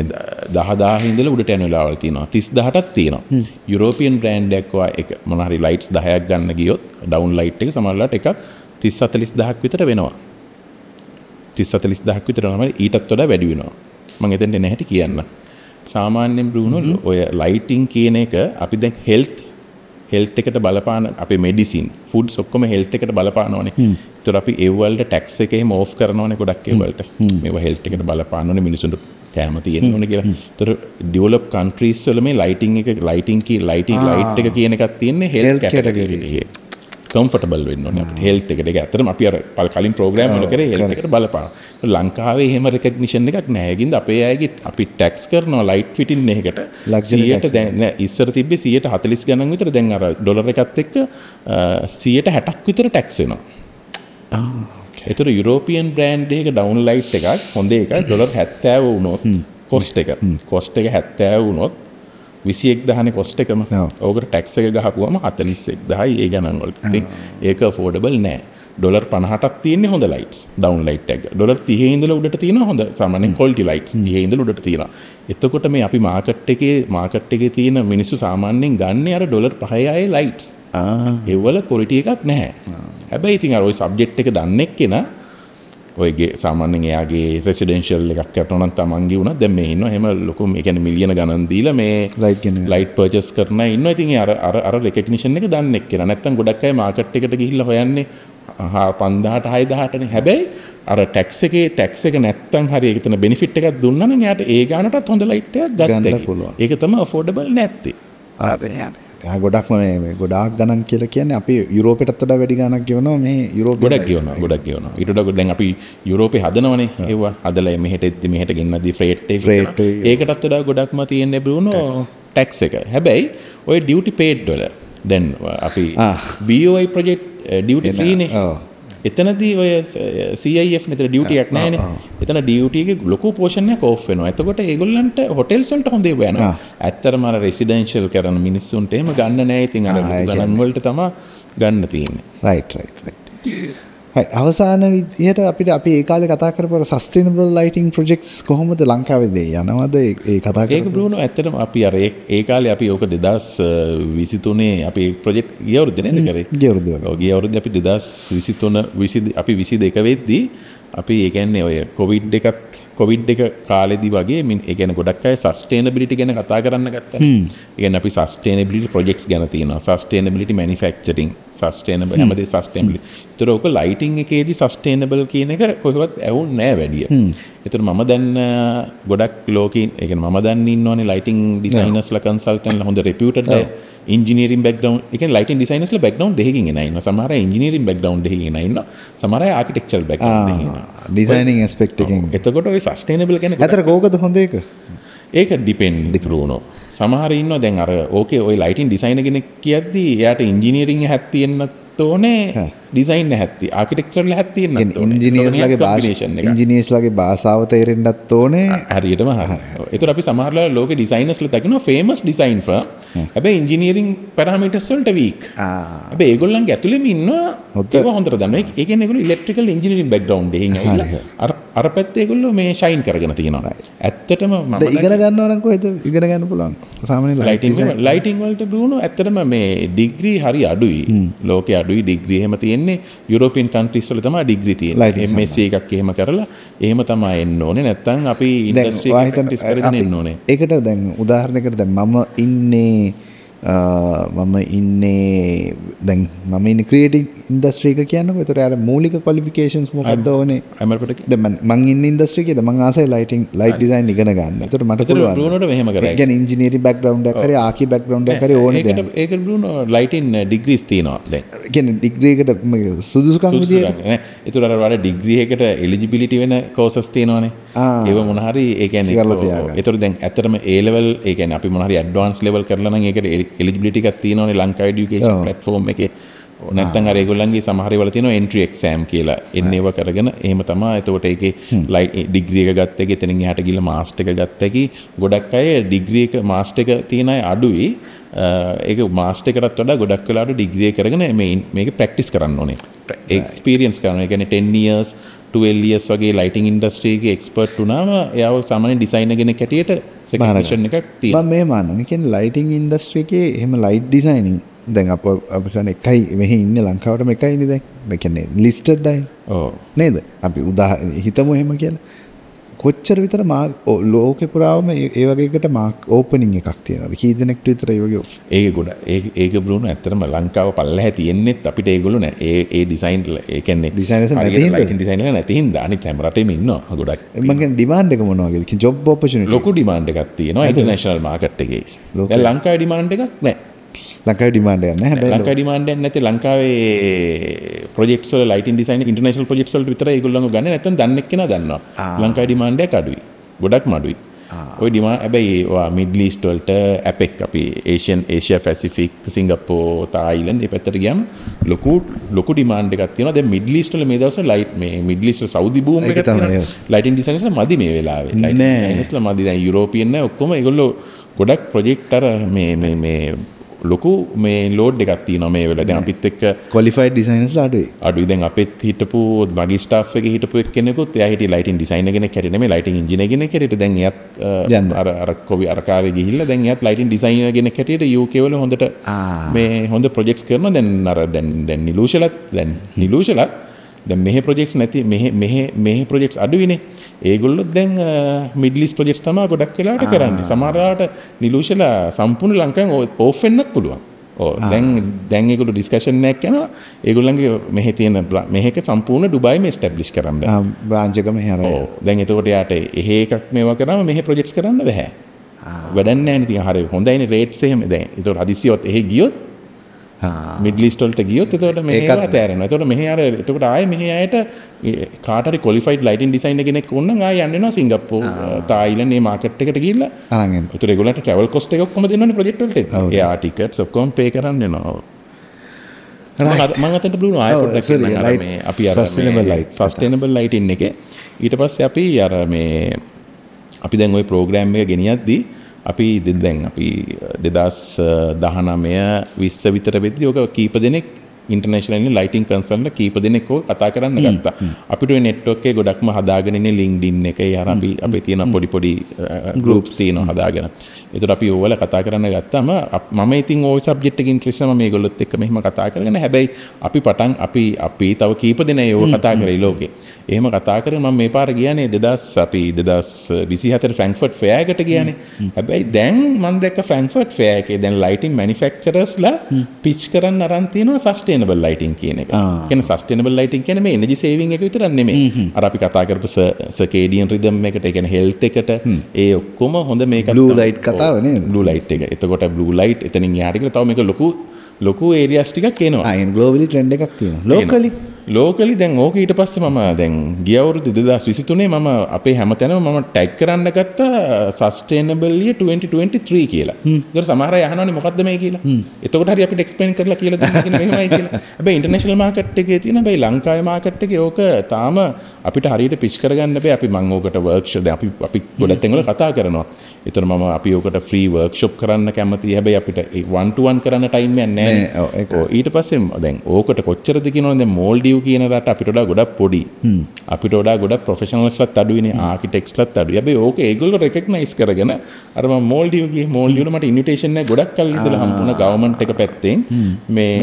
දහදාහින්දල උඩට ඇනලාවල් තියනවා. තිස් දහටත් තියෙනවා. යුරෝපියන් බ්‍රෑන්්ඩක්වා එක මොනහරි ලයිට්ස් දහයක් ගන්න ගියොත් ඩවන් ලයිට් එක සමල්ලට එකක් තිස් අතලිස් දහක් විතර වෙනවා. තිස් අතලිස් දහක් විතර නම ඊටත් වඩ වැඩි වෙනවා. මං එතෙන්ට එන හැටි කියන්න. සාමාන්‍යයෙන් බ්‍රුණු ඔය ලයිටිං කියන එක අපි දැන් හෙල්ත් හෙල්ට් එකට බලපාන අපේ මෙඩිසින් ෆුඩ් ඔක්කොම හෙල්ට් එකට බලපානවනේ. තුර අපි ඒවල්ට ටැක්ස එකේ මෝෆ් කරනවන ගොඩක් ඒවලට මේ හෙල්ට් එකට බලපානවන මිනිසුන්ට කෑම තියෙන ඕන කියලා. තොර ඩියවලප් කන්ට්‍රීස් වල මේ ලයිටිං එක ලයිටිං කී ලයිටිං ලයිට් එක කියන එකක් තියෙන්නේ හෙල්ත් කැටගරියේ කම්ෆටබල් වෙන්න හෙල්ත එකට. ඇතරම අපි අර පල් කලින් ප්‍රෝග්‍රම් වල කර හෙල්තකට බලපා ලංකාවේ හෙම රෙකගනිෂන් එකක් නෑගින්ද අපේ අයගේ අපි ටැක්ස් කරනවා ලයිට් ෆිටින් එකට ලක්ෂයට දැන්න ඉස්සර තිබේ සියට හතලිස් ගණන් විතර. දැන් අර ඩොලර එකත් එක්ක සියට හැටක් විතර ටැක්ස් වෙනවා. එතුර යුරෝපියන් බ්‍රන්ඩ් එක ඩවන් ලයිට් එකක් හොඳ එක ඩොලර් හැත්තෑව වුණොත් කොස්ට එක. කොස්ට එක හැත්තෑව වුණොත් විසිෙක් දහන කොස්ට එකම ඕකට ටැක්ස එක ගහපුුවම හතලිස්සෙක් දහයි ඒ ගණන්වල. ඒක ෆෝඩබල් නෑ. ඩොලර් පනහටක් තියන හොඳ ලයිටස් ඩවන් ලයිට් එක. ඩොලර් තියහින්දල උඩට තියෙන හොඳ සමන කොල්ටි ලයිට් හිහින්ද උඩට තියෙන එතකොට මේ අපි මාකට් එකේ මාකට් එක තියෙන මිනිස්සු සාමාන්‍යෙන් ගන්න අර ඩොලර් පහයයි ලයිට් එවල කොලිටිය එකක් නැහැ. හැබැයි ඉතින් අරොයි සබ්ජෙට් එක දන්නෙක් කෙන ඔයගේ සාමාන්‍යෙන් එයාගේ රෙසිඩෙන්ශල් එකක් කරනත් තමන්ගේ වුණ දැම ඉන්න හෙම ලොකුම එකැන මිලියන ගණන්දීල මේ ලයිට් ලයිට් පර්චස් කරන ඉන්න ඉතින් අර අර රෙකනිෂන් එක දන්නෙක් කියෙන නැත්තන් ගොඩක්යි මාකට් එකට ගිහිල්ල හොයන්නේ හා පන්දාට හයිදහටන. හැබැයි අර ටැක්ස එක ටැක්ස එක නැත්තන් හරි එකතන බෙනිෆිට් එකක් දුන්නන යට ඒ ගානටත් හොඳ ලයිට්යක් ගන්න පුළුව ඒක තම ෆෝඩබල් නැත්තේ. ආරයට ගොඩක්ම මේ ගොඩක් ගණන් කියල කියන්න අපි යුරෝපටත් වඩා වැඩි ගණක් කියවන මේ යුරෝප ගොඩක් කියවන ගොඩක් කියවන ඉටඩක් දැන් අපි යුරෝපය හදනවනේ ඒවා. අදල මෙහට එත්ති මෙහට ගෙන්න්නද ෆ්‍රේට් ්‍රේට් ඒකටත් වඩා ගොඩක්ම තියෙන්නේ බරුණු ටැක්ස එක. හැබැයි ඔය ඩියුටි පේඩ්ඩොල දැන් අපි බෝයි ප්‍රජෙක්් ඩියුටි ්‍රීනේ එතනදී ඔය CIF නතර ඩියුටියක් නෑන එතන ඩියුටියගේ ලොකු පෝෂණය කෝෆ් වෙනවා. එතකොට ඒගොල්ලන්ට හොටෙල්සල්ට හොඳේ වෙන ඇත්තර මර රෙසිඩෙන්ශල් කරන මිනිස්සුන්ට එම ගන්න නෑ ඉතින් අර ගණන්වලට තම ගන්න තියන්නේ. රයිට් රයිට් අවසාන විදිහට අපිට අපි ඒකාල කතා කරපට සස්ටනබල් ලයිටිං ප්‍රජෙක්ස් කොහොමද ලංකාවදේ යනවද? ඒ කතා ඒක බරුණු ඇත්තටම අපි අර ඒකාල අපි ඕක දෙදස් විසිතුනේ අපි ප්‍රජෙක්් ගියවරුද නද කර? ගවරුද ගිය අවරුද අපි දෙදස් විසිතුන විසි අපි විසි දෙක වෙද්දී අපි ඒකැන්නේ ඔය කොවිඩ් එකත් කොවිඩ් එක කාලෙදි වගේ මින් එකන ගොඩක් අය සස්ටේනබිලිටි ගැන කතා කරන්න ගත්ත. ඒගන අපි සස්ටේනබිලි ප්‍රජෙක්ස් ගැන තියෙන සස්ටේනබිලිටි මනිෆක්චරින් සස්ටේනබ හැමද සස්ටේනබලි තොර ඕක ලයිටිං එකේදී සස්ටේනබල් කියන එක කොහවත් ඇවුන් නෑ වැඩිය එතුර මම දැන්න ගොඩක් ලෝකින් එක ම දන්න න ලයිටිං ඩිසයිනස්ල කන්සල්ටන් හොඳ රෙපියුට ඉජිනීරින් බැක්ඩවන් එක ලයිට ඩිසයිනස් බැක්ඩවන් දෙහකින් නයින්න සමහර ඉජිනීරින් බැක්ඩවන් දෙහකින් නන්න සමර ආකිටෙක්චල් බැක් ඩිසයිනිං ස්පෙක්ට එතකොට සස්ටේනබල් කැන ඇතර කෝකද හොඳ එක? ඒක ඩිපෙන්් දිපරුණෝ සමහර ඉන්න දැන් අර ඕකේ ඔයි ලයිටින් ඩිසයිනගෙන කියද්දී එයාට ඉංජිනීරිං හැත්තියෙන්න්නත් ඕනේ ඩිසයින් හැත්ති ආකිටෙක්ටරල හැත්තිය ඉජිනියස්ලගේ භාෂේෂන් ඉජිනියස්ලගේ භාසාාව තේරෙන්ඩත් ඕනේ. හරියටම හ එතුර අපි සමහරල ලෝක ඩිසයිනස්ල තකින ෆේමස් ඩිසයින් හැබ ඉජිනීරින් පැරමිටස්වල්ට වීක් ඇබ ඒගොල්ලන් ඇතුලෙම ඉන්න හොත් හොඳර දන්න ඒක නෙගු ඉලෙක්ට්‍රිකල් ඉජිනිරින් බැක්්ඩවන්් අර පැත්තේගොල්ල මේ ශයින් කරගෙන තියෙනවා. ඇත්තටම ඉගෙන ගන්නවනක ඉගෙන ගන්න පුලන් සාමන ලයිටින් ලයිටිං වලට බරුණු ඇත්තටම මේ ඩිග්‍රී හරි අඩුයි. ලෝක අඩුයි. ඩිග්‍රියහම තියෙන තියෙන්නේ යුරෝපියන් කන්ට්‍රීස් වල තමයි ඩිග්‍රී තියෙන්නේ. MSc එකක් එහෙම කරලා එහෙම තමයි එන්න ඕනේ. නැත්නම් අපි ඉන්ඩස්ට්‍රි එකට කරගෙන එන්න ඕනේ. ඒකට දැන් උදාහරණයකට දැන් මම ඉන්නේ මම ඉන්නේ දැන් මම ඉන්න ක්‍රියේටිව් ඉන්ඩස්ට්‍රි එක කියන්නකො ඒතර අර මූලික ක්වොලිෆිකේෂන්ස් මොකක්ද ඕනේ අමරපට දැන් මම ඉන්න ඉන්ඩස්ට්‍රි එකේ මම ආසයි ලයිටිං ලයිට් ඩිසයින් ඉගෙන ගන්න. ඒතර මට පුළුවන්. බ්‍රූනෝට මෙහෙම කරා. ඒ කියන්නේ ඉංජිනේරින් බෑග්ග්‍රවුන්ඩ් එකක් හරි ආකි බෑග්ග්‍රවුන්ඩ් එකක් හරි ඕනේ දැන්. බ්‍රූනෝ ලයිටින් ඩිග්‍රීස් තියෙනවා දැන්. ඒ කියන්නේ ඩිග්‍රී එකට සුදුසුකම් විදියට නෑ. ඒතර අර වල ඩිග්‍රී එකට එලිජිබිලිටි වෙන කෝසස් තියෙනවානේ. ඒ කියන්නේ ඒතර දැන් ඇත්තටම A level ඒ කියන්නේ අපි මොන හරි ඇඩ්වාන්ස් level කරලා නම් ඒකට එලිජිබිලිටි එකක් තියෙනවානේ ලංකා එඩියුකේෂන් ප්ලට්ෆෝම් එකේ නැත්තන් අරගොල්ලන්ගේ සමහරවල තින එන්ට්‍රිය එක්සෑම් කියලා. එන්නේව කරගෙන එහෙම තමා එතකොට එක ලයි ඩිග්‍රියක ගත්තක තනින් හට ගිල මාස්ට එක ගත්තකි ගොඩක් අය ඩිග්‍රියක මාස්ට එක තියෙනයි අඩුයි. ඒක මාස්ටකටත් වඩ ගොඩක් කලාට ඩිග්‍රිය කරගෙන මේක ප්‍රක්ටිස් කරන්න ඕනේ. එක්ස්පිරියන්ස් කරන ගැන ටෙන්නියර්ස් ටල්ලියස් වගේ ලයිටිං ඉන්ඩස්ට්‍රීගේ එක්ස්පර්ට් වනාම එයාව සාමන ඩිසයිනගෙන කැටියට රේෂන් එකක් තිය මේ මානකෙන් ලයිටිං ඉන්ඩස්ට්‍රිකේ එහෙම ලයිට් ඩිසයිනිං දැන් අප අපිකන එකයි මෙහි ඉන්න ලංකාවටම එකයි නිද දැකන්නේ ලිස්ටඩ්ඩයි නේද? අපි උදා හිතමු එහෙම කියලා. කොච්චර විතර මා ලෝකෙ පුරාවම ඒ වගේකට මාක් ඕපනින් එකක් තියෙනවා කී දෙනෙක්ට විතර ඒ වගේ. ඒක ගොඩ ඒක බ්‍රුණු ඇත්තටම ලංකාව පල්ලෙහා තියෙන්නෙත් අපිට ඒගොල්ලෝ නෑ. ඒ ඒ ඩිසයින් ඒ කියන්නේ Designers නැති හින්දා? ඩිසයින් නැති හින්දා අනිත් හැම රටේම ඉන්නවා ගොඩක් මගේ ඩිමාන්ඩ් එක මොනවා වගේද? ජොබ් ඔපචුනිටි ලොකු ඩිමාන්ඩ් එකක් තියෙනවා ඉන්ටර්නැෂනල් මාකට් එකේ. දැන් ලංකාවේ ඩිමාන්ඩ් එකක් නෑ ලංකාවේ ඩිමාන්ඩ් එක නැහැ හැබැයි ලංකා ඩිමාන්ඩ් එකක් නැති ලංකාවේ වල ලයිටින් ඩිසයින් ප්‍රොජෙක්ට්ස් වලට විතර ඒගොල්ලෝ ගන්න. නැත්නම් දන්නේ කෙනා දන්නවා. ලංකාවේ ඩිමාන්ඩ් එක අඩුයි ගොඩක් මඩුයි. ඔය ඩිමා හැබැයි ඒවා මිඩ්ල් ඊස්ට් වලට ඇපෙක් අපි Asian Asia Pacific Singapore Thailand මේ පැත්තට ගියම ලොකු ලොකු ඩිමාන්ඩ් එකක් තියෙනවා. දැන් මිඩ්ල් ඊස්ට් වල මේ දවස්වල ලයිට් මේ Middle East Saudi boom lighting designers මදි මේ වෙලාවේ. ලයිටින් නෑ. ඩිසයිනර්ස්ලා මදි. දැන් යුරෝපියන් නෑ ඔක්කොම ඒගොල්ලෝ ගොඩක් ප්‍රොජෙක්ට් අර මේ මේ මේ ලොකු මේ ලෝඩ් එකක් තියෙනවා මේ වෙලාවේ. දැන් අපිත් එක්ක කොලිෆයිඩ් ඩිසයිනර්ස්ලා අඩුයි අඩුයි. දැන් අපෙත් හිටපු මගේ ස්ටාෆ් එකේ හිටපු එක්කෙනෙකුත් එයා හිටියේ ලයිටින් ඩිසයිනර් කෙනෙක් හැටියට නෙමෙයි ලයිටින් ඉංජිනේර් කෙනෙක් හැටියට. දැන් එයාත්. අර අර කොවි අර කාර්යය ගිහිල්ලා දැන් එයාත් ලයිටින් ඩිසයිනර් කෙනෙක් හැටියට UK වල හොඳට. මේ හොඳ ප්‍රොජෙක්ට්ස් කරනවා. දැන් අර දැන් දැන් නිලූෂලත් දැන් නිලූෂලත් දැන් මෙහෙ ප්‍රොජෙක්ට්ස් නැති මෙහෙ මෙහෙ මෙහෙ ප්‍රොජෙක්ට්ස් අඩුයිනේ ඒගොල්ලොත් දැන් මිඩ්ලිස් ප්‍රොජෙක්ට්ස් තමයි ගොඩක් වෙලාවට කරන්නේ. සමහර වෙලාවට නිලූෂලා සම්පූර්ණ ලංකාවෙන් ඕෆ් වෙන්නත් පුළුවන්. ඕ දැන් දැන් ඒගොල්ලෝ ඩිස්කෂන් එකක් යනවා. ඒගොල්ලන්ගේ මෙහෙ තියෙන මෙහෙක සම්පූර්ණ ඩුබායිම එස්ටැබ්ලිෂ් කරන්න. බ්‍රාංච් එකම හැර ඕ දැන් එතකොට යාට එහෙ එකක් මේවා කරාම මෙහෙ ප්‍රොජෙක්ට්ස් කරන්න බෑ වැඩක් නැහැ ඉතින් හරි හොඳයිනේ. රේට්ස් එහෙම. දැන් ඒතකොට හදිසියොත් එහෙ ගියොත් මිඩ්ල් ඊස්ට් වලට ගියොත් එතකොට මෙහෙ ඒකත් ඒවා තෑරෙනවා. එතකොට මෙහෙ අර එතකොට ආයේ මෙහෙ අයට කාට හරි ක්වොලිෆයිඩ් ලයිටින් ඩිසයිනර් කෙනෙක් වුණ නම් ආයේ යන්න වෙනවා සිංගප්පූර් තායිලන්ඩ් මේ මාකට් එකට ඒතර ඒගොල්ලන්ට ට්‍රැවල් කොස්ට් එක ඔක්කොම දෙන්නවනේ ප්‍රොජෙක්ට් ටිකට්ස් ඔක්කොම පේ කරන්න. මම අතට බලුණා ආයෙ ඔව්, පොඩ්ඩක් sorry, කියන්නම්. අර light- මේ අපි සස්ටේනබල් ලයිටින් එකේ. ඊට පස්සේ අපි අර මේ අපි දැන් ওই ප්‍රෝග්‍රෑම් එක ගෙනියද්දී අපි දෙ- දැන් අපි දෙදස් දහනමය විස්ස විතර වෙද්දි ඕක කීප දෙනෙක් ඉන්ටර්නේශනල් ලයිටින් කන්සල්ට කීප දෙනෙක් කතා කරන්න ගත්තා. අපිට නෙට්වක්කේ ගොඩක්ම හදාගෙනන ලිංක්ඩින් එක. හර අපි තියෙන පොඩි පොඩි ගරුප්ස් තියන හදාගෙන. එතුර අපි ඕවල කතා කරන්න ගත්තම මම ඉතින් ඕ සබ්ජෙට් ඉන්ට්‍රෙස්ම මේ ගොල්ලොත් එක්ක මෙහම කතා කරගෙන. හැබැයි අපි පටන් අපි අපි තව කීප දෙන ඒෝ කතා කරේ ලෝකේ. එහෙම කතා කර ම මේ පාර කියන්නේ දෙදස් අපි දෙදස් විසි හතර ෆ්‍රංක්ෆට් ෆෑගට කියන්නේ හැබැයි දැන් මන් දෙක ෆ්‍රංක්ෆට් ෆෑකේ දැන් ලයිටින් මනිෆෙක්චරස්ලා පිච් කරන්න අරන්තියනවා සස්ටේනබල් ලයිටින් කියන එක. කියන සස්ටේනබල් ලයිටින් කියන මේ එනජි සේවිං එක විතරක් නෙමෙයි. අර අපි කතා කරපු සර්කේඩියන් රිදම් එකට ඒ කියන්නේ හෙල්ත් එකට ඒ ඔක්කොම හොඳ මේක Blue light කතාව නේද? බ්ලූ ලයිට් එක. එතකොට බ්ලූ ලයිට් එතනින් යාට කියලා තව මේක ලොකු ලොකු ඒරියස් ටිකක් එනවා. අයින් ගලෝබලි ට්‍රෙන්ඩ් එකක් තියෙනවා. ලෝකලි ලෝකලි දැන් ඕක ඊට පස්සේ මම දැන් ගියවුරුදු දෙදස් විසිතුනේ මම අපේ හැමතැනම මම ටැක් කරන්න ගත්ත සස්ටේනබල්ලිය 2023 කියලා. දර සමහර යහනවනේ මොකක්ද මේ කියලා? එතකොට හරි අපිට එක්ස්පලේන් කරලා කියලා දෙන්න මෙහෙමයි කියලා. හැබැයි ඉන්ටර්නැෂනල් මාකට් එකේ තියෙන හැබැයි ලංකාවේ මාකට් එකේ ඕක තාම අපිට හරියට පිච් කරගන්න බෑ. අපි මම ඕකට වර්ක්ෂොප් දැන් අපි අපි ගොඩක් තැන්වල කතා කරනවා. ඒතර මම අපි ඕකට ෆ්‍රී වර්ක්ෂොප් කරන්න කැමතියි. හැබැයි අපිට ඒ 1 to 1 කරන්න ටයිම් එකක් නැහැ ඊට පස්සේ දැන් ඕකට කොච්චරද කියනවද දැන් මෝල්ඩිව් කියන රට අපිට වඩා ගොඩක් පොඩි. අපිට වඩා ගොඩක් ප්‍රොෆෙෂනල්ස්ලත් අඩුයිනේ ආකිටෙක්ස්ලත් අඩුයි. හැබැයි ඕක ඒගොල්ලෝ රෙකග්නයිස් කරගෙන අර මම මෝල්ඩිව් ගියේ. මෝල්ඩිව් වල මට ඉන්විටේෂන් එක ගොඩක් කල් ඉඳලා හම්බුණා ගවර්න්මන්ට් එක පැත්තෙන්. මේ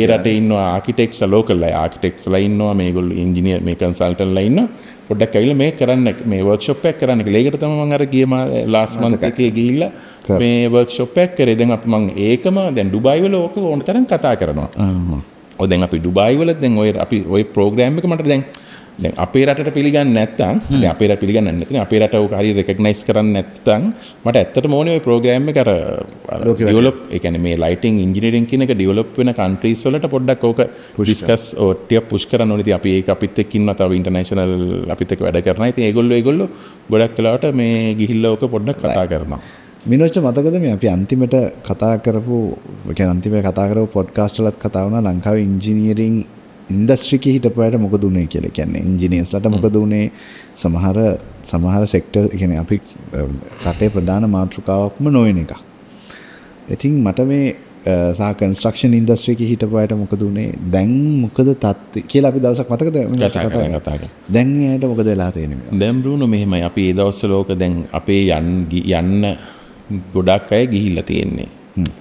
ඒ රටේ ඉන්නවා ආකිටෙක්ස්ලා ලෝකල් අය ආකිටෙක්ස්ලා ඉන්නවා මේගොල්ලෝ ඉන්ජිනියර් මේ කන්සල්ටන්ට්ලා ඉන්නවා. පොඩ්ඩක් ඇවිල්ලා මේක කරන්න මේ වර්ක්ෂොප් එකක් කරන්න කියලා. ඒකට තමයි මම අර ගිය ලාස්ට් මන්ත් එකේ ගිහිල්ලා මේ වර්ක්ෂොප් එකක් කරේ. දැන් අපි මම ඒකම දැන් ඩුබායි වල ඕක ඕන තරම් කතා කරනවා. ඔය දැන් අපි ඩුබායි වල දැන් ඔය අපි ඔය ප්‍රෝග්‍රෑම් එක මට දැන් දැන් අපේ රටට පිළිගන්නේ නැත්නම් දැන් අපේ රට පිළිගන්නේ නැත්නම් අපේ රට ඕක හරියට රෙකග්නයිස් කරන්නේ නැත්නම් මට ඇත්තටම ඕනේ ඔය ප්‍රෝග්‍රෑම් එක අර ඩෙවලොප් ඒ කියන්නේ මේ ලයිටින් ඉන්ජිනියරින් කියන එක ඩෙවලොප් වෙන කන්ට්‍රීස් වලට පොඩ්ඩක් ඕක ඩිස්කස් ඕ ටික පුෂ් කරන්න ඕනේ. ඉතින් අපි ඒක අපිත් එක්ක ඉන්නවා තව ඉන්ටර්නැෂනල් අපිත් එක්ක වැඩ කරනවා. ඉතින් ඒගොල්ලෝ ඒගොල්ලෝ ගොඩක් වෙලාවට මේ ගිහිල්ලා ඕක පොඩ්ඩක් කතා කරනවා. මිනෝච්ච මතකද මේ අපි අන්තිමට කතා කරපු කියන්නේ අන්තිමට කතා කරපු පොඩ්කාස්ට් වලත් කතා වුණා ලංකාවේ ඉංජිනීරින් ඉන්ඩස්ට්‍රි එකේ හිටපු අයට මොකද උනේ කියලා. කියන්නේ ඉංජිනේර්ස්ලාට මොකද උනේ? සමහර සමහර සෙක්ටර් කියන්නේ අපි රටේ ප්‍රධාන මාතෘකාවක්ම නොවන එක. ඉතින් මට මේ සහ කන්ස්ට්‍රක්ෂන් ඉන්ඩස්ට්‍රි එකේ හිටපු අයට මොකද උනේ? දැන් මොකද තත්ත්වය කියලා අපි දවසක් මතකද. දැන් ඒ අයට මොකද වෙලා තියෙන්නේ දැන් බ්‍රූනෝ මෙහෙමයි. අපි ඒ දවස්වල ඕක දැන් අපේ යන් ගි- යන්න ගොඩක් අය ගිහිල්ලා තියෙන්නේ.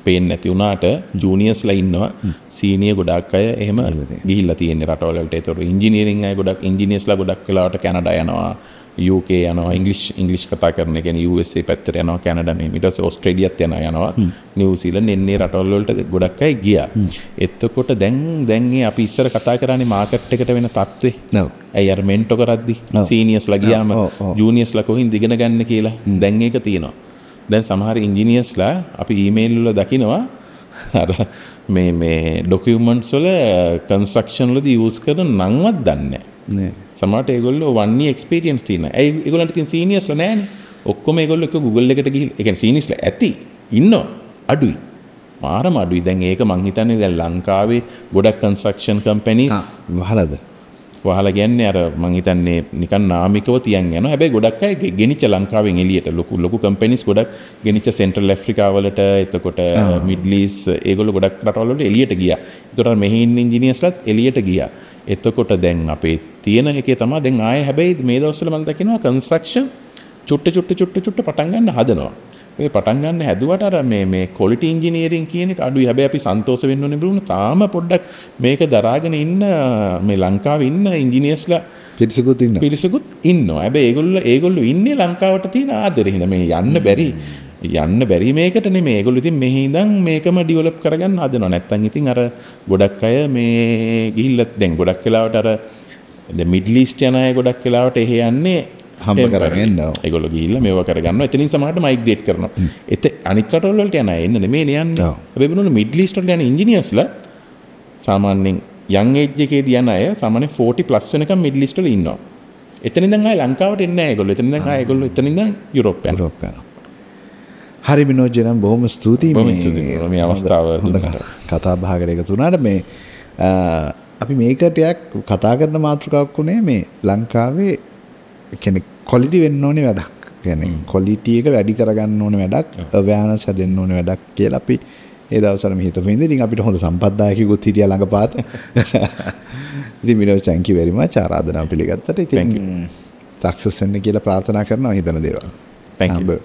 පේන්නේ නැති වුණාට ජූනියර්ස්ලා ඉන්නවා. සීනියර් ගොඩක් අය එහෙම ගිහිල්ලා තියෙන්නේ රටවල වලට. ඒතකොට ඉංජිනේරින් අය ගොඩක් ඉංජිනේර්ස්ලා ගොඩක් වෙලාවට කැනඩා යනවා. UK යනවා. ඉංගලිෂ් ඉංගලිෂ් කතා කරන එක USA පැත්තට යනවා. කැනඩා මේ ඊට පස්සේ ඕස්ට්‍රේලියාත් යනවා. යනවා නිව්සීලන්ත එන්නේ රටවල් වලට ගොඩක් අය ගියා. එතකොට දැන් දැන් අපි ඉස්සර කතා කරන්නේ මාකට් එකට වෙන තත්ත්වේ. ඔව්. ඇයි අර මෙන්ටෝ කරද්දි? සීනියර්ස්ලා ගියාම. ජූනියර්ස්ලා කොහින්ද ඉගෙන ගන්න කියලා? දැන් ඒක තියෙනවා දැන් සමහර ඉංජිනියර්ස්ලා අපි ඊමේල් වල දකිනවා අර මේ මේ ඩොකියුමන්ට්ස් වල කන්ස්ට්‍රක්ෂන් වලදී යූස් කරන නම්වත් දන්නේ නැහැ නේ. සමහරට ඒගොල්ලෝ වන්නේ එක්ස්පීරියන්ස් තියෙනවා. ඇයි ඒගොල්ලන්ට තියෙන සීනියර්ස්ලා නැහැනේ. ඔක්කොම ඒගොල්ලෝ එක Google එකට ගිහිල්ලා ඒ කියන්නේ සීනියර්ස්ලා ඇති ඉන්නවා. අඩුයි. මාරම අඩුයි. දැන් ඒක මං හිතන්නේ දැන් ලංකාවේ ගොඩක් කන්ස්ට්‍රක්ෂන් කම්පැනිස් වහලද? වහලා කියන්නේ අර මං හිතන්නේ නිකන් නාමිකව තියන් යනවා. හැබැයි ගොඩක් අය ගෙනිච්ච ලංකාවෙන් එළියට ලොකු ලොකු කම්පැනිස් ගොඩක් ගෙනිච්ච සෙන්ට්‍රල් ඇෆ්‍රිකා වලට එතකොට මිඩ්ල් ඊස්ට් ඒගොල්ලෝ ගොඩක් රටවල් වලට එළියට ගියා. ඒතකොට මෙහි ඉන්න ඉංජිනියර්ස්ලාත් එළියට ගියා. එතකොට දැන් අපේ තියෙන එකේ තමයි දැන් ආයේ හැබැයි මේ දවස්වල මම දකිනවා කන්ස්ට්‍රක්ෂන් චුට්ට චුට්ට චුට්ට චුට්ට පටන් ගන්න හදනවා. ඒ පටන් ගන්න හැදුවට අර මේ මේ quality engineering කියන එක අඩුයි. හැබැයි අපි සන්තෝෂ වෙන්න ඕනේ බ්‍රුණ තාම පොඩ්ඩක් මේක දරාගෙන ඉන්න මේ ලංකාවේ ඉන්න ඉංජිනියර්ස්ලා පිරිසකුත් ඉන්නවා. පිරිසකුත් ඉන්නවා. හැබැයි ඒගොල්ලෝ ඒගොල්ලෝ ඉන්නේ ලංකාවට තියෙන ආදරේ හින්දා මේ යන්න බැරි යන්න බැරි මේකට නෙමෙයි. ඒගොල්ලෝ ඉතින් මෙහි ඉඳන් මේකම ඩෙවලොප් කරගන්න හදනවා. නැත්තම් ඉතින් අර ගොඩක් අය මේ ගිහිල්ලා දැන් ගොඩක් වෙලාවට අර දැන් මිඩ්ල් ඊස්ට් යන අය ගොඩක් වෙලාවට එහෙ යන්නේ හම්බ temporary. කරගෙන එනවා. ඒගොල්ලෝ ගිහිල්ලා මේවා කරගන්නවා. එතනින් සමහරට මයිග්‍රේට් කරනවා. එත වලට යන එන්න නෙමෙයි යන්නේ. ඔව්. හැබැයි බලන්න මිඩ්ල් ඊස්ට් වලට යන ඉංජිනියර්ස්ලා සාමාන්‍යයෙන් යං ඒජ් එකේදී යන අය සාමාන්‍යයෙන් 40 ප්ලස් වෙනකම් මිඩ්ල් ඊස්ට් වල ඉන්නවා. ඉඳන් ආයේ ලංකාවට එන්නේ ආයේ ඒගොල්ලෝ එතනින් ඉඳන් යුරෝප් යනවා. හරි විනෝජ් නම් බොහොම ස්තුතියි මේ- මේ අවස්ථාව හොඳ. කතා බහකට එකතු වුණාට මේ අපි මේක ටිකක් කතා කරන මාතෘකාවක් වුණේ මේ ලංකාවේ කියන්නේ කොලිටි වෙන්න ඕනේ වැඩක්. කියන්නේ කොලිටි එක වැඩි කරගන්න ඕනේ වැඩක්, අවෑනස් හැදෙන්න ඕනේ වැඩක් කියලා අපි ඒ දවස්වල මේ හිතපු ඉඳන් ඉතින් අපිට හොඳ සම්පත්දායකයෙකුත් හිටියා ළඟ පාත. ඉතින් විනෝජ් thank you very much ආරාධනාව පිළිගත්තට. ඉතින්. සක්සස් වෙන්න කියලා ප්‍රාර්ථනා කරනවා හිතන දේවල්. Thank you.